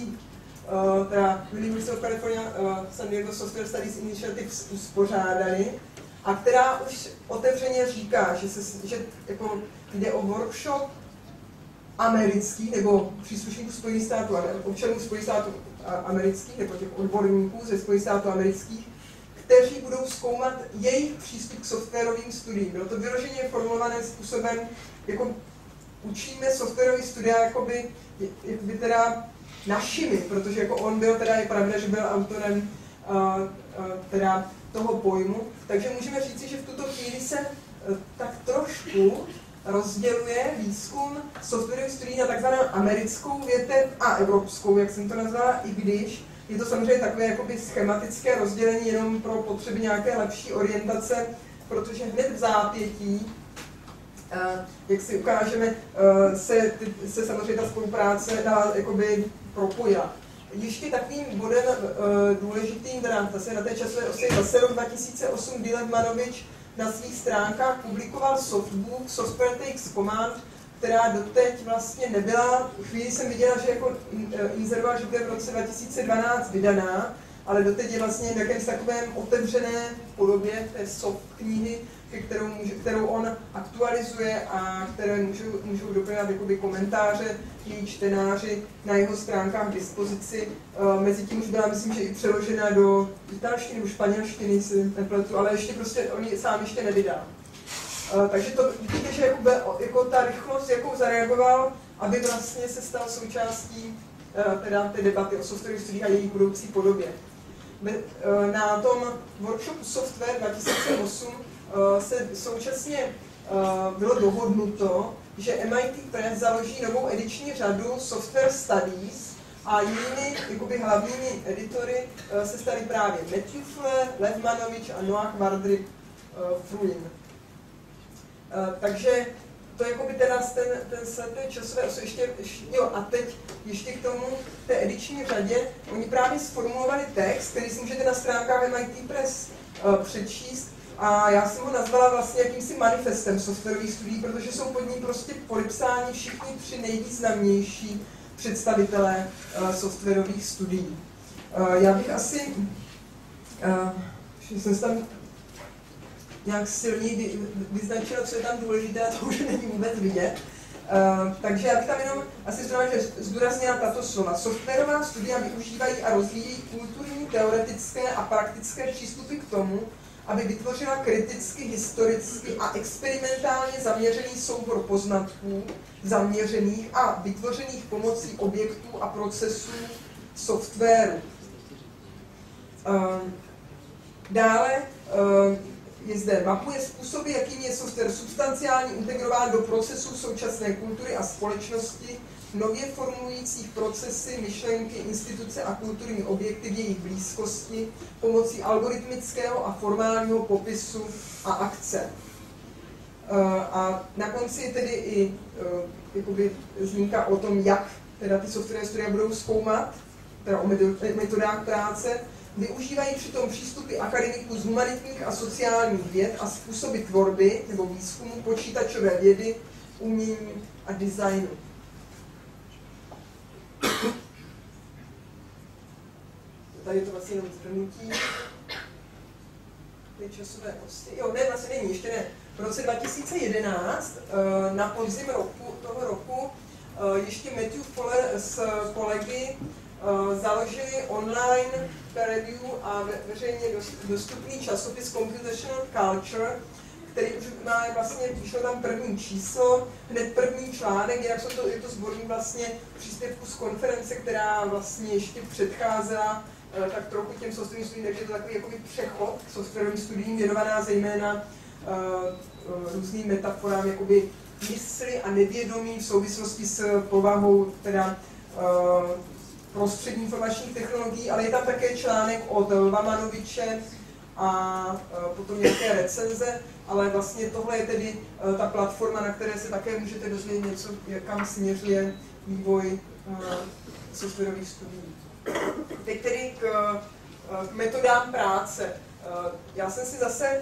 uh, teda University of California uh, San Diego Software Studies Initiative uspořádali a která už otevřeně říká, že, se, že jako jde o workshop americký nebo příslušníků Spojených států, občanů Spojených států amerických nebo těch odborníků ze Spojených států amerických, kteří budou zkoumat jejich přístup k softwarovým studiím. Bylo to vyloženě formulované způsobem, jako učíme softwarové studia jakoby, jakoby teda našimi, protože jako on byl teda, je pravda, že byl autorem uh, uh, teda toho pojmu. Takže můžeme říci, že v tuto chvíli se eh, tak trošku rozděluje výzkum softwarových studií na takzvanou americkou větev a evropskou, jak jsem to nazvala, i když je to samozřejmě takové jakoby schematické rozdělení jenom pro potřeby nějaké lepší orientace, protože hned v zápětí jak si ukážeme, se, se samozřejmě ta spolupráce dá jakoby propojila. Ještě takovým bodem důležitým, teda zase na té časové osě, zase rok 2008 Dylan Manovič na svých stránkách publikoval softbook Software Takes Command, která doteď vlastně nebyla, chvíli jsem viděla, že jako inzeroval, že bude v roce 2012 vydaná, ale doteď je vlastně v takovém otevřené podobě té soft knihy, kterou, může, kterou on aktualizuje a které můžou, můžou doplňovat jakoby komentáře její čtenáři na jeho stránkách k dispozici. Uh, mezi tím už byla, myslím, že i přeložena do italštiny nebo španělštiny, si nepletu, ale ještě prostě on ji sám ještě nevydal. Uh, takže to vidíte, že jako, jako ta rychlost, jakou zareagoval, aby vlastně se stal součástí uh, teda té debaty o software studiích a její budoucí podobě. Na tom workshopu Software 2008 Eh, se současně eh, bylo dohodnuto, že MIT Press založí novou ediční řadu Software Studies a jinými jakoby, hlavními editory eh, se stali právě Matthew Fle, Lev Manovič a Noah Vardry Fruin. Takže to je jakoby teda ten, ten set časové osy. Ještě, jo, a teď ještě k tomu té ediční řadě, oni právě sformulovali text, který si můžete na stránkách MIT Press přečíst, a já jsem ho nazvala vlastně jakýmsi manifestem softwarových studií, protože jsou pod ním prostě podepsáni všichni tři nejvýznamnější představitelé uh, softwarových studií. Uh, já bych asi, uh, že jsem tam nějak silněji vyznačila, co je tam důležité, a to už není vůbec vidět. Uh, takže já bych tam jenom asi zdůraznila tato slova. Softwarová studia využívají a rozvíjí kulturní, teoretické a praktické přístupy k tomu, aby vytvořila kriticky, historicky a experimentálně zaměřený soubor poznatků, zaměřených a vytvořených pomocí objektů a procesů softwaru. Ehm, dále ehm, je zde mapuje způsoby, jakým je software substanciálně integrován do procesů současné kultury a společnosti, nově formulujících procesy, myšlenky, instituce a kulturní objekty v jejich blízkosti pomocí algoritmického a formálního popisu a akce. Eh, a na konci je tedy i eh, jakoby, zmínka o tom, jak teda ty softwarové studie budou zkoumat, teda o metodách práce, využívají přitom přístupy akademiků z humanitních a sociálních věd a způsoby tvorby nebo výzkumu počítačové vědy, umění a designu. Tady je to vlastně jenom zhrnutí. Ty časové osy. Jo, ne, vlastně není, ještě ne. V roce 2011, eh, na podzim roku, toho roku, eh, ještě Matthew Fuller s kolegy eh, založili online review a veřejně dostupný časopis Computational Culture, který už má vlastně, vyšlo tam první číslo, hned první článek, jinak jsou to, je to sborník vlastně příspěvku z konference, která vlastně ještě předcházela eh, tak trochu těm softwarovým studiím, takže je to takový jakoby přechod k softwarovým studiím, věnovaná zejména uh, různým metaforám, jakoby mysli a nevědomí v souvislosti s povahou teda uh, prostřední informačních technologií, ale je tam také článek od Vamanoviče a potom nějaké recenze ale vlastně tohle je tedy uh, ta platforma, na které se také můžete dozvědět něco, kam směřuje vývoj uh, softwarových studií. Teď tedy k, uh, k metodám práce. Já jsem si zase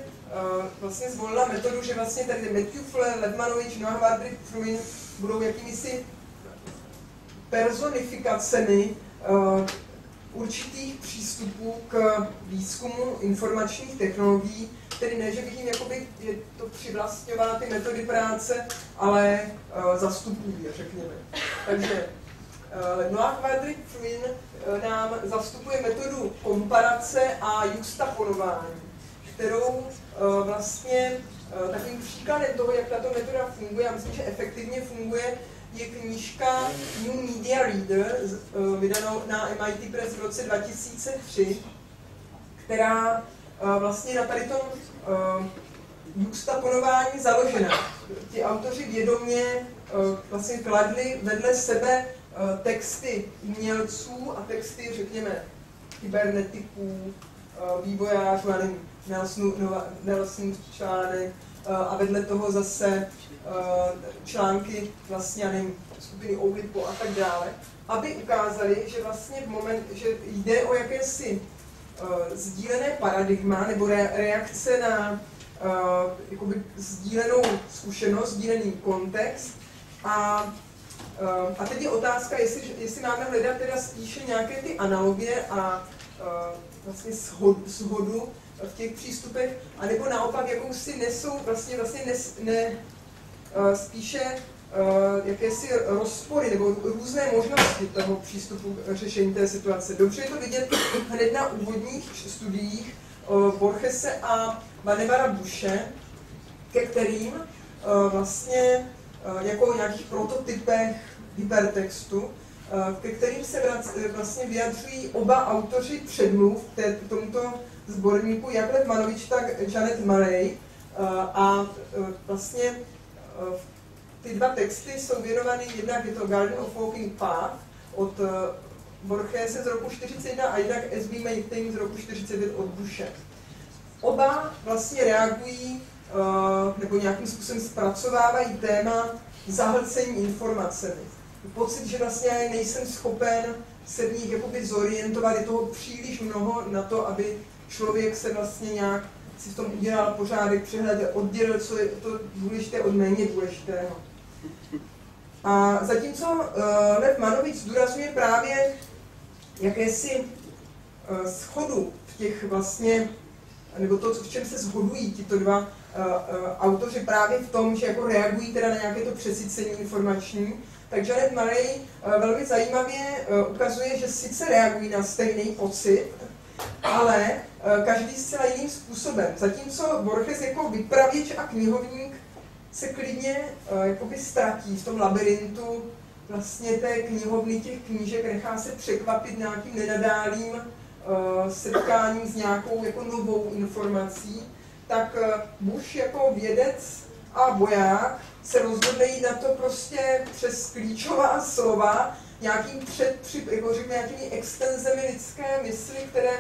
vlastně zvolila metodu, že vlastně tady Matthew Fuller, Ledmanovič, Noah Wardry, Fruin budou jakýmisi personifikacemi uh, určitých přístupů k výzkumu informačních technologií, tedy ne, že bych jim jakoby je to přivlastňovala ty metody práce, ale uh, zastupují, řekněme. Takže uh, Noah Quadric Flynn uh, nám zastupuje metodu komparace a juxtaponování, kterou uh, vlastně uh, takovým příkladem toho, jak tato metoda funguje, já myslím, že efektivně funguje, je knížka New Media Reader, uh, vydanou na MIT Press v roce 2003, která vlastně na tady tom uh, juxtaponování založena. Ti autoři vědomě vlastně kladli vedle sebe texty umělců a texty, řekněme, kybernetiků, vývojářů, já Nelson, Nelson článek, a vedle toho zase články vlastně, já nevím, skupiny Oulipo a tak dále, aby ukázali, že vlastně v moment, že jde o jakési uh, sdílené paradigma nebo re, reakce na uh, jakoby sdílenou zkušenost, sdílený kontext. A uh, a teď je otázka, jestli, jestli máme hledat teda spíše nějaké ty analogie a uh, vlastně shod, shodu v těch přístupech, anebo naopak jakousi nesou vlastně, vlastně nes, ne, spíše uh, jakési rozpory nebo různé možnosti toho přístupu k řešení té situace. Dobře je to vidět hned na úvodních studiích uh, Borgese a Vanevara Bushe, ke kterým vlastně jako nějakých prototypech hypertextu, ke kterým se vlastně vyjadřují oba autoři předmluv k tomuto sborníku, jak Lev Manovič, tak Janet Murray. A vlastně ty dva texty jsou věnovány, jednak je to Garden of Walking Path od uh, Borgese z roku 41 a jednak SB Mating z roku 49 od Bushe. Oba vlastně reagují uh, nebo nějakým způsobem zpracovávají téma zahlcení informacemi. Pocit, že vlastně nejsem schopen se v nich zorientovat, je toho příliš mnoho na to, aby člověk se vlastně nějak si v tom udělal pořádek, přehled, oddělil, co je to důležité od méně důležitého. A zatímco uh, Lev Manovič zdůrazňuje právě jakési uh, schodu v těch vlastně, nebo to, v čem se shodují tito dva uh, autoři právě v tom, že jako reagují teda na nějaké to přesycení informační, tak Janet Murray velmi zajímavě ukazuje, že sice reagují na stejný pocit, ale každý zcela jiným způsobem. Zatímco Borges jako vypravěč a knihovník se klidně uh, jakoby ztratí v tom labirintu vlastně té knihovny těch knížek, nechá se překvapit nějakým nenadálým uh, setkáním s nějakou jako novou informací, tak Bush jako vědec a voják se rozhodne jít na to prostě přes klíčová slova, nějakým před, jako řekne, nějakými extenzemi lidské mysli, které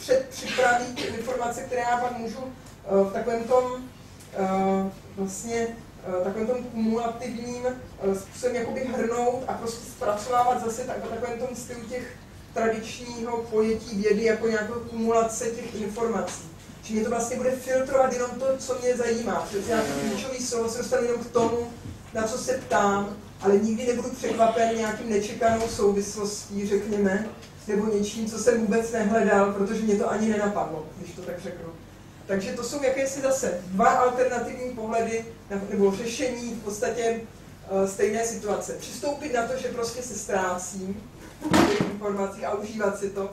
mi předpřipraví ty informace, které já pak můžu uh, v takovém tom uh, vlastně uh, takovém tom kumulativním způsobem jakoby hrnout a prostě zpracovávat zase tak, v takovém tom stylu těch tradičního pojetí vědy jako nějakou kumulace těch informací. Či mě to vlastně bude filtrovat jenom to, co mě zajímá. Protože nějaký klíčový slovo se dostanu jenom k tomu, na co se ptám, ale nikdy nebudu překvapen nějakým nečekanou souvislostí, řekněme, nebo něčím, co jsem vůbec nehledal, protože mě to ani nenapadlo, když to tak řeknu. Takže to jsou jakési zase dva alternativní pohledy nebo řešení v podstatě uh, stejné situace. Přistoupit na to, že prostě se ztrácím informací a užívat si to,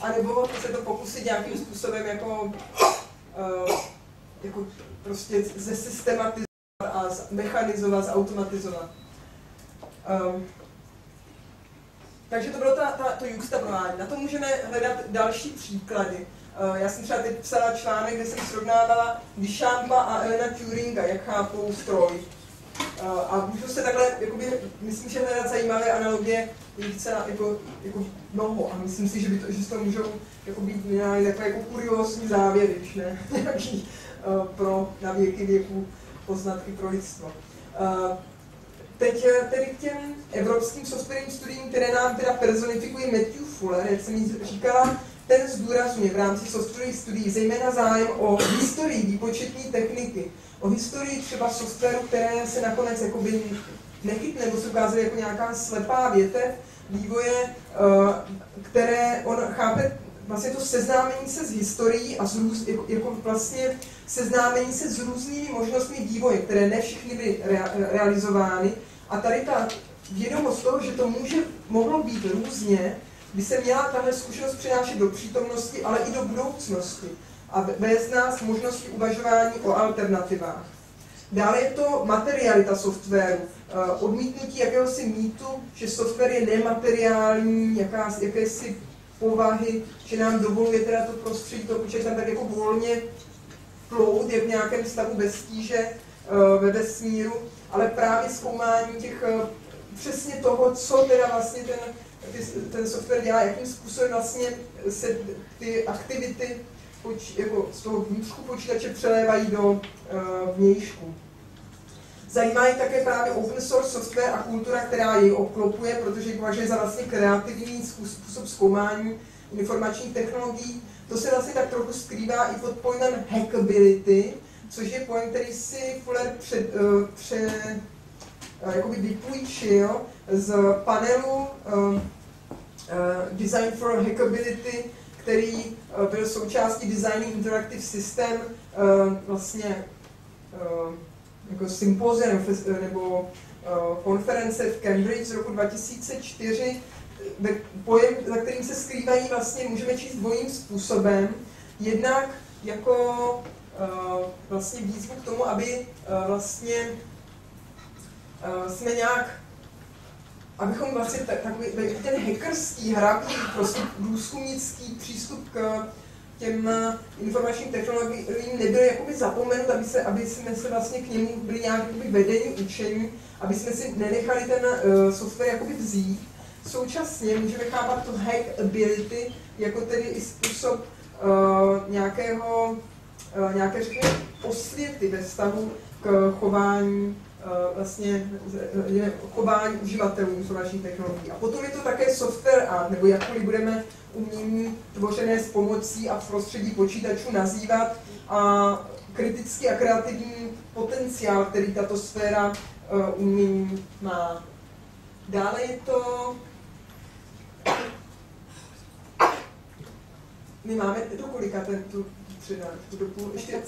anebo se to pokusit nějakým způsobem jako, uh, jako prostě zesystematizovat a mechanizovat, zautomatizovat. Takže to bylo ta, ta, to juxtapování. Na to můžeme hledat další příklady. Uh, já jsem třeba teď psala článek, kde jsem srovnávala Duchampa a Elena Turinga, jak chápou stroj. Uh, a můžu se takhle, jakoby, myslím, že hledat zajímavé analogie je celá jako, jako mnoho a myslím si, že, by to, že to můžou jako být nějaké jako kuriózní závěry, ne nějaký uh, pro na věky věku poznatky pro lidstvo. Teď eh, tedy k těm evropským softwarovým studiím, které nám teda personifikuje Matthew Fuller, jak jsem jí říkala, ten zdůrazňuje v rámci softwarových studií zejména zájem o historii výpočetní techniky, o historii třeba softwaru, které se nakonec jakoby nechytne, nebo se ukázaly jako nějaká slepá větev vývoje, eh, které on chápe vlastně to seznámení se s historií a s růz, jako, jako vlastně seznámení se s různými možnostmi vývoje, které ne všechny byly rea, realizovány. A tady ta vědomost toho, že to může, mohlo být různě, by se měla tahle zkušenost přinášet do přítomnosti, ale i do budoucnosti a vést nás možnosti uvažování o alternativách. Dále je to materialita softwaru, eh, odmítnutí jakéhosi mýtu, že software je nemateriální, jaká, jakési povahy, že nám dovoluje teda to prostředí, to počítač tak jako volně plout, je v nějakém stavu bez tíže eh, ve vesmíru, ale právě zkoumání těch eh, přesně toho, co teda vlastně ten, ten software dělá, jakým způsobem vlastně se ty aktivity jako z toho vnitřku počítače přelévají do uh, vnějšku. Zajímá také právě open source software a kultura, která jej obklopuje, protože ji považuje za vlastně kreativní způsob zkoumání informačních technologií. To se vlastně tak trochu skrývá i pod pojmem hackability, což je pojem, který si Fuller před, uh, pře, uh, jakoby vypůjčil z panelu uh, Design for Hackability, který byl součástí Designing Interactive System, vlastně jako sympozia nebo konference v Cambridge z roku 2004, pojem, za kterým se skrývají vlastně, můžeme číst dvojím způsobem. Jednak jako vlastně výzvu k tomu, aby vlastně jsme nějak abychom vlastně takový ten hackerský, hrabý, prostě průzkumnický přístup k těm informačním technologiím nebyl jakoby zapomenut, aby, se, aby jsme se vlastně k němu byli nějak vedení, učení, aby jsme si nenechali ten uh, software jakoby vzít. Současně můžeme chápat to hackability jako tedy i způsob uh, nějakého, uh, nějaké řekněme, osvěty ve vztahu k chování vlastně chování uživatelů informačních technologií. A potom je to také software art, nebo jakkoliv budeme umění tvořené s pomocí a v prostředí počítačů nazývat a kritický a kreativní potenciál, který tato sféra uh, umění má. Dále je to... My máme do kolika ten, tu? Tu do půl, ještě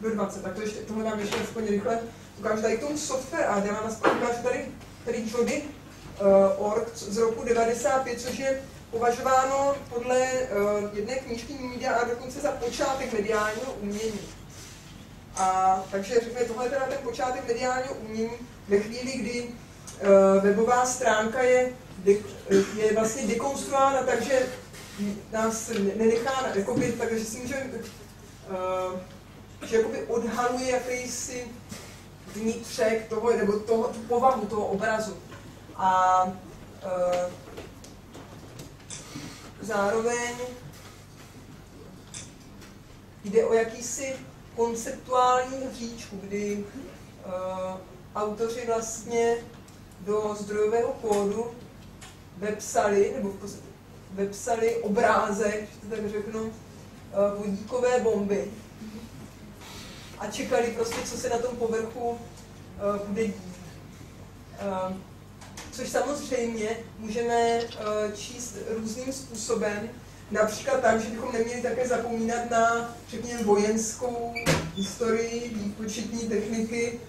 do 20, tak to ještě, tohle vám ještě aspoň rychle ukážu. Tady k tomu software a já vám aspoň ukážu tady, tady Jody uh, org z roku 95, což je považováno podle uh, jedné knížky Media a dokonce za počátek mediálního umění. A takže řekněme, tohle je teda ten počátek mediálního umění ve chvíli, kdy uh, webová stránka je, de, je vlastně dekonstruována, takže nás nenechá, jakoby, takže si můžeme, uh, že jakoby odhaluje jakýsi vnitřek toho, nebo toho, tu povahu toho obrazu. A uh, zároveň jde o jakýsi konceptuální hříčku, kdy uh, autoři vlastně do zdrojového kódu vepsali, nebo vepsali obrázek, tak řeknu, uh, vodíkové bomby a čekali prostě, co se na tom povrchu uh, bude dít. Uh, což samozřejmě můžeme uh, číst různým způsobem, například tak, že bychom neměli také zapomínat na, řekněme, vojenskou historii, výpočetní techniky,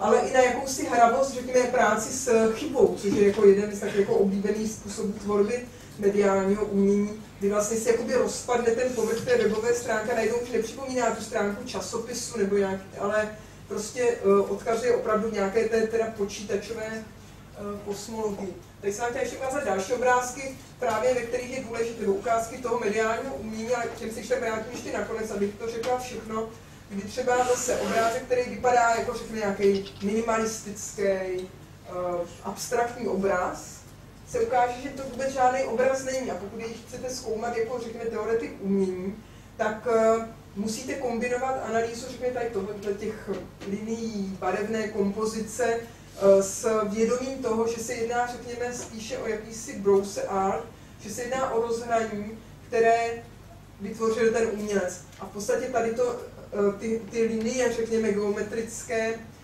ale i na jakousi hravost, řekněme, práci s chybou, což je jako jeden z takových jako oblíbených způsobů tvorby mediálního umění, kdy vlastně se jakoby rozpadne ten povrch té webové stránky a najednou už nepřipomíná tu stránku časopisu nebo nějak, ale prostě uh, odkazuje opravdu nějaké té teda počítačové uh, kosmologii. Teď jsem vám ještě ukázat další obrázky, právě ve kterých je důležité ukázky toho mediálního umění, k těm si ještě vrátím ještě nakonec, abych to řekla všechno, kdy třeba zase obrázek, který vypadá jako řekněme nějaký minimalistický, uh, abstraktní obraz, se ukáže, že to vůbec žádný obraz není. A pokud jej chcete zkoumat jako, řekněme, teoretik umění, tak uh, musíte kombinovat analýzu, řekněme, tady tohle, těch linií, barevné kompozice uh, s vědomím toho, že se jedná, řekněme, spíše o jakýsi browser art, že se jedná o rozhraní, které vytvořil ten umělec. A v podstatě tady to, uh, ty, ty linie, řekněme, geometrické, Eh,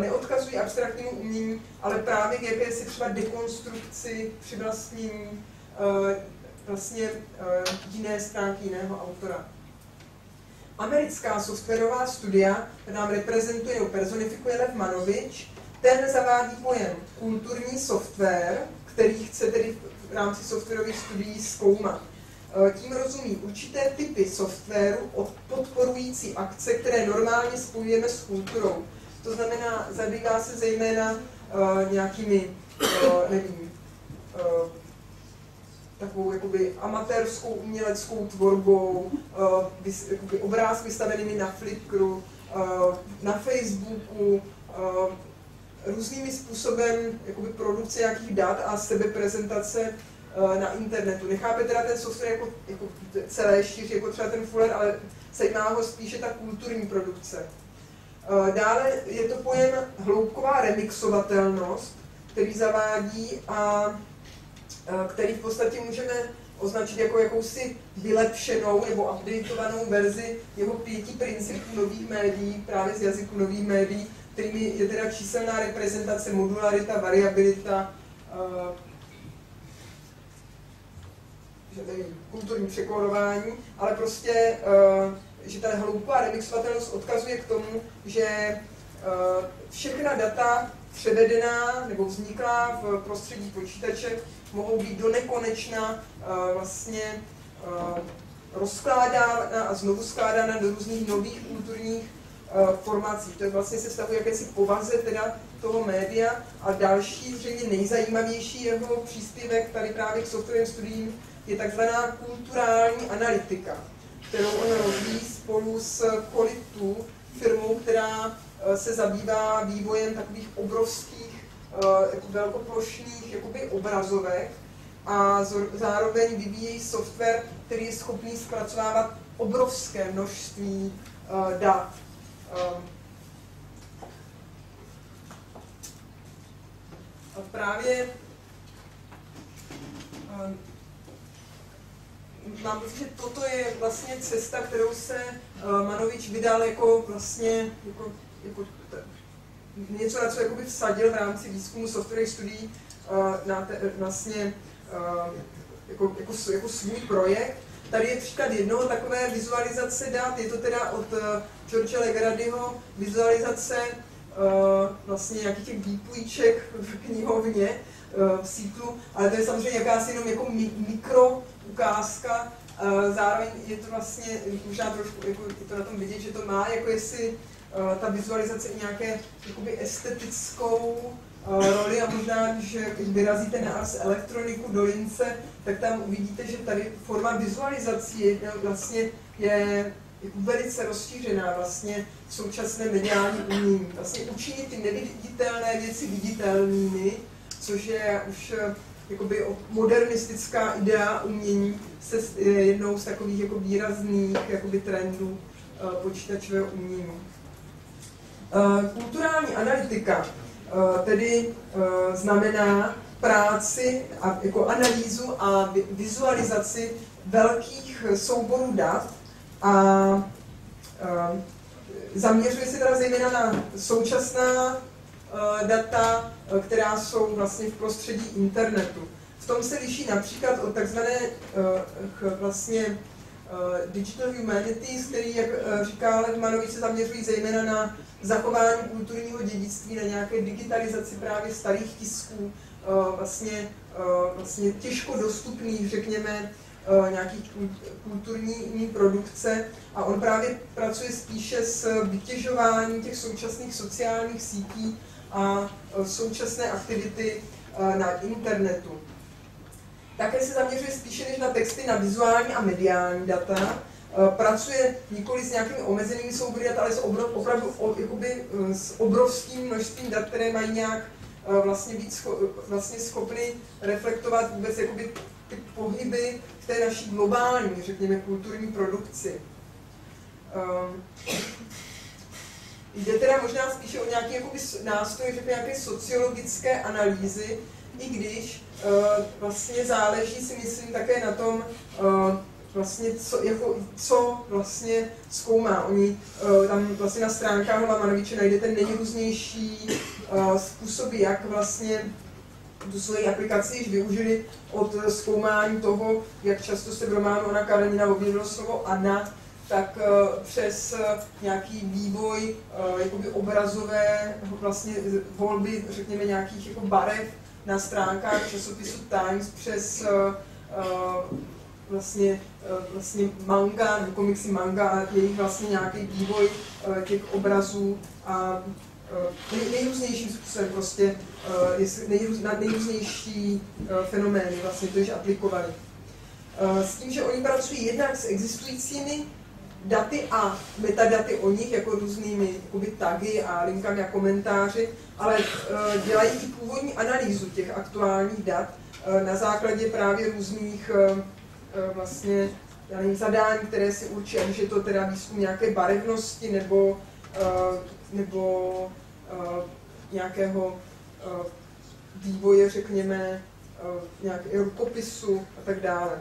neodkazují abstraktnímu umění, ale právě k jakési třeba dekonstrukci, přivlastnění eh, vlastně eh, jiné stránky jiného autora. Americká softwarová studia nám reprezentuje nebo personifikuje Lev Manovič. Ten zavádí pojem kulturní software, který chce tedy v rámci softwarových studií zkoumat. Tím rozumí určité typy softwaru podporující akce, které normálně spojujeme s kulturou. To znamená, zabývá se zejména uh, nějakými, uh, nevím, uh, takovou jakoby amatérskou uměleckou tvorbou, uh, vys, jakoby obrázky vystavenými na Flickru, uh, na Facebooku, uh, různými způsobem jakoby produkce nějakých dat a sebeprezentace na internetu. Nechápe teda ten software jako, jako celé šíři, jako třeba ten Fuller, ale zajímá ho spíše ta kulturní produkce. Dále je to pojem hloubková remixovatelnost, který zavádí a který v podstatě můžeme označit jako jakousi vylepšenou nebo updateovanou verzi jeho pěti principů nových médií, právě z jazyku nových médií, kterými je teda číselná reprezentace, modularita, variabilita, uh, kulturní překódování, ale prostě, že ta hloubková remixovatelnost odkazuje k tomu, že uh, všechna data převedená nebo vzniklá v prostředí počítače mohou být do nekonečna uh, vlastně uh, rozkládána a znovu skládána do různých nových kulturních formací. To je vlastně se stavuje jakési povaze teda toho média a další, zřejmě nejzajímavější jeho příspěvek tady právě k softwarovým studiím je takzvaná kulturální analytika, kterou on rozvíjí spolu s Kolitu, firmou, která se zabývá vývojem takových obrovských Eh, jako velkoplošných jakoby obrazovek a zároveň vyvíjejí software, který je schopný zpracovávat obrovské množství uh, dat. A právě mám pocit, že toto je vlastně cesta, kterou se uh, Manovič vydal jako vlastně jako, jako něco, na co jakoby vsadil v rámci výzkumu softwarových studií uh, na te, vlastně uh, jako, jako, jako svůj projekt. Tady je příklad jednoho takové vizualizace dat, je to teda od George Legradyho vizualizace vlastně nějakých těch výpůjček v knihovně v sítu, ale to je samozřejmě jakási jenom jako mi, mikro ukázka, uh, zároveň je to vlastně, možná trošku, jako, je to na tom vidět, že to má jako jestli Eh, ta vizualizace i nějaké jakoby estetickou roli a možná, když vyrazíte na Ars Elektroniku do Lince, tak tam uvidíte, že tady forma vizualizací je, vlastně je jako velice rozšířená vlastně v současné mediální umění. Vlastně učinit ty neviditelné věci viditelnými, což je už eh, jakoby modernistická idea umění se jednou z takových jako výrazných jakoby trendů počítačového umění. Eh, kulturální analytika eh, tedy eh, znamená práci a jako analýzu a vizualizaci velkých souborů dat a zaměřuje se teda zejména na současná data, která jsou vlastně v prostředí internetu. V tom se liší například od takzvané vlastně Digital Humanities, který, jak říká Lehmanovič, se zaměřují zejména na zachování kulturního dědictví, na nějaké digitalizaci právě starých tisků, eh, vlastně, eh, vlastně těžko dostupných, řekněme, eh, nějakých kulturní produkce a on právě pracuje spíše s vytěžováním těch současných sociálních sítí a současné aktivity na internetu. Také se zaměřuje spíše než na texty na vizuální a mediální data, Eh, pracuje nikoli s nějakými omezenými soubory dat, ale s obrov, opravdu jakoby, s obrovským množstvím dat, které mají nějak vlastně být scho, vlastně schopny reflektovat vůbec jakoby ty pohyby v té naší globální, řekněme, kulturní produkci. Jde teda možná spíše o nějaký jakoby, nástroj, řekněme, nějaké sociologické analýzy, i když uh, vlastně záleží si myslím také na tom, uh, vlastně co, jako, co vlastně zkoumá. Oni uh, tam vlastně na stránkách Lamanoviče najdete nejrůznější uh, způsoby, jak vlastně tu svoji aplikaci již využili od zkoumání toho, jak často se v románu Anna Karenina objevilo slovo Anna, tak uh, přes uh, nějaký vývoj uh, jakoby obrazové vlastně volby, řekněme, nějakých jako barev na stránkách časopisu Times přes vlastně, eh, vlastně manga, nebo komiksy manga a jejich vlastně nějaký vývoj eh, těch obrazů a eh, nej, nejrůznějším způsobem prostě nejrůz, nejrůznější fenomény vlastně to již aplikovali. S tím, že oni pracují jednak s existujícími daty a metadaty o nich, jako různými jakoby, tagy a linkami a komentáři, ale dělají i původní analýzu těch aktuálních dat na základě právě různých vlastně nevím, zadání, které si určí, ať je to teda výzkum nějaké barevnosti nebo, nebo nějakého vývoje, řekněme, nějakého rukopisu a tak dále.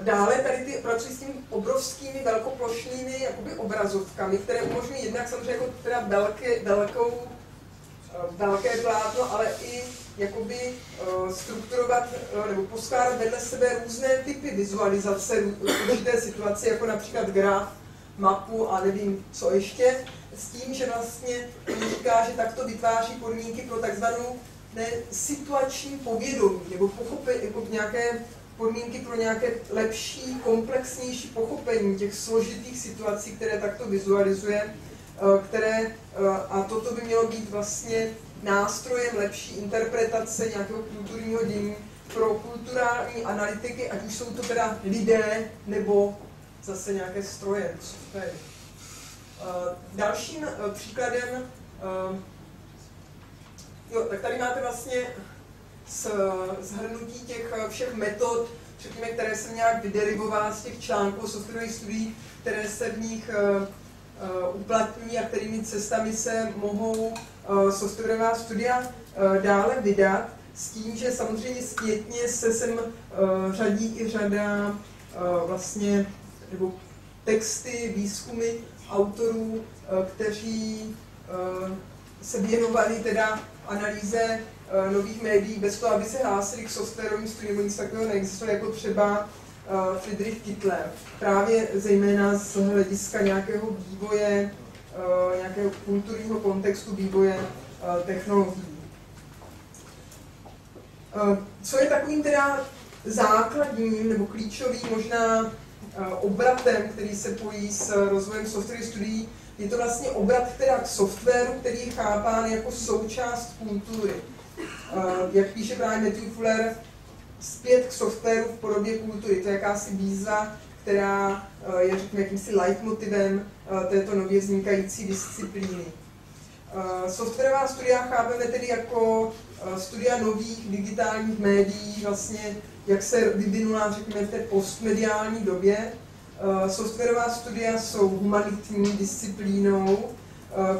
Dále tady ty pracují s těmi obrovskými velkoplošnými jakoby obrazovkami, které umožňují jednak samozřejmě jako teda velké, velkou, velké plátno, ale i jakoby strukturovat nebo poskládat vedle sebe různé typy vizualizace určité situace, jako například graf, mapu a nevím co ještě, s tím, že vlastně říká, že takto vytváří podmínky pro takzvanou ne, situační povědomí, nebo pochopit jako nějaké podmínky pro nějaké lepší, komplexnější pochopení těch složitých situací, které takto vizualizuje, eh, které, eh, a toto by mělo být vlastně nástrojem lepší interpretace nějakého kulturního dění pro kulturální analytiky, ať už jsou to teda lidé nebo zase nějaké stroje, software. Eh, dalším příkladem, jo, tak tady máte vlastně zhrnutí těch eh, všech metod, řekněme, které se nějak vyderivová z těch článků softwarových studií, které se v nich uh, uplatní a kterými cestami se mohou softwarová studia dále vydat, s tím, že samozřejmě zpětně se sem řadí i řada vlastně, nebo texty, výzkumy autorů, kteří se věnovali teda analýze Eh, nových médií bez toho, aby se hlásili k softwarovým studiím, nic takového neexistuje, jako třeba uh, Friedrich Kittler. Právě zejména z hlediska nějakého vývoje, uh, nějakého kulturního kontextu vývoje technologií. Co je takovým teda základním nebo klíčovým možná obratem, který se pojí s rozvojem softwarových studií, je to vlastně obrat teda k softwaru, který je chápán jako součást kultury. Eh, jak píše právě Matthew Fuller, zpět k softwaru v podobě kultury. To je jakási výzva, která eh, je, řekněme, jakýmsi leitmotivem eh, této nově vznikající disciplíny. Softwarová studia chápeme tedy jako studia nových digitálních médií, vlastně jak se vyvinula, řekněme, v té postmediální době. Softwarová studia jsou humanitní disciplínou,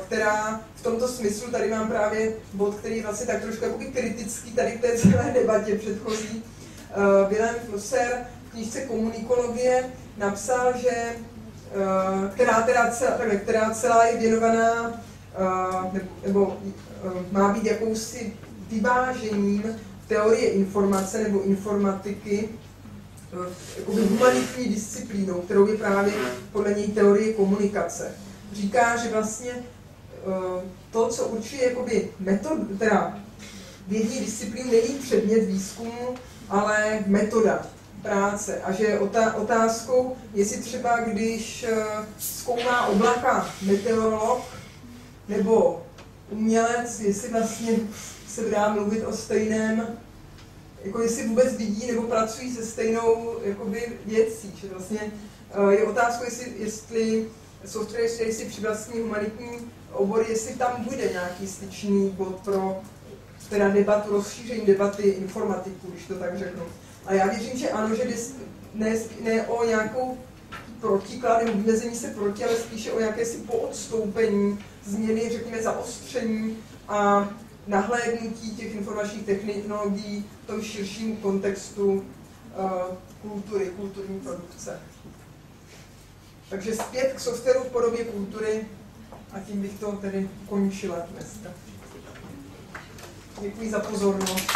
která v tomto smyslu, tady mám právě bod, který je vlastně tak trošku jakoby kritický tady k té celé debatě předchozí. Wilhelm Flusser v knižce Komunikologie napsal, že uh, která, teda celá, takhle, která celá je věnovaná nebo, nebo má být jakousi vyvážením teorie informace nebo informatiky uh, humanitní disciplínou, kterou je právě podle něj teorie komunikace říká, že vlastně eh, to, co určuje jakoby metod, teda vědní disciplín není předmět výzkumu, ale metoda práce. A že je otázkou, jestli třeba když eh, zkoumá oblaka meteorolog nebo umělec, jestli vlastně se dá mluvit o stejném, jako jestli vůbec vidí nebo pracují se stejnou jakoby, věcí. Že vlastně eh, je otázkou, jestli, jestli software který si přivlastní humanitní obor, jestli tam bude nějaký styčný bod pro teda debatu, rozšíření debaty informatiku, když to tak řeknu. A já věřím, že ano, že ne, ne o nějakou protiklad nebo vymezení se proti, ale spíše o jakési poodstoupení, změny, řekněme, zaostření a nahlédnutí těch informačních technologií v tom širším kontextu uh, kultury, kulturní produkce. Takže zpět k softwaru v podobě kultury a tím bych to tedy končila dneska. Děkuji za pozornost.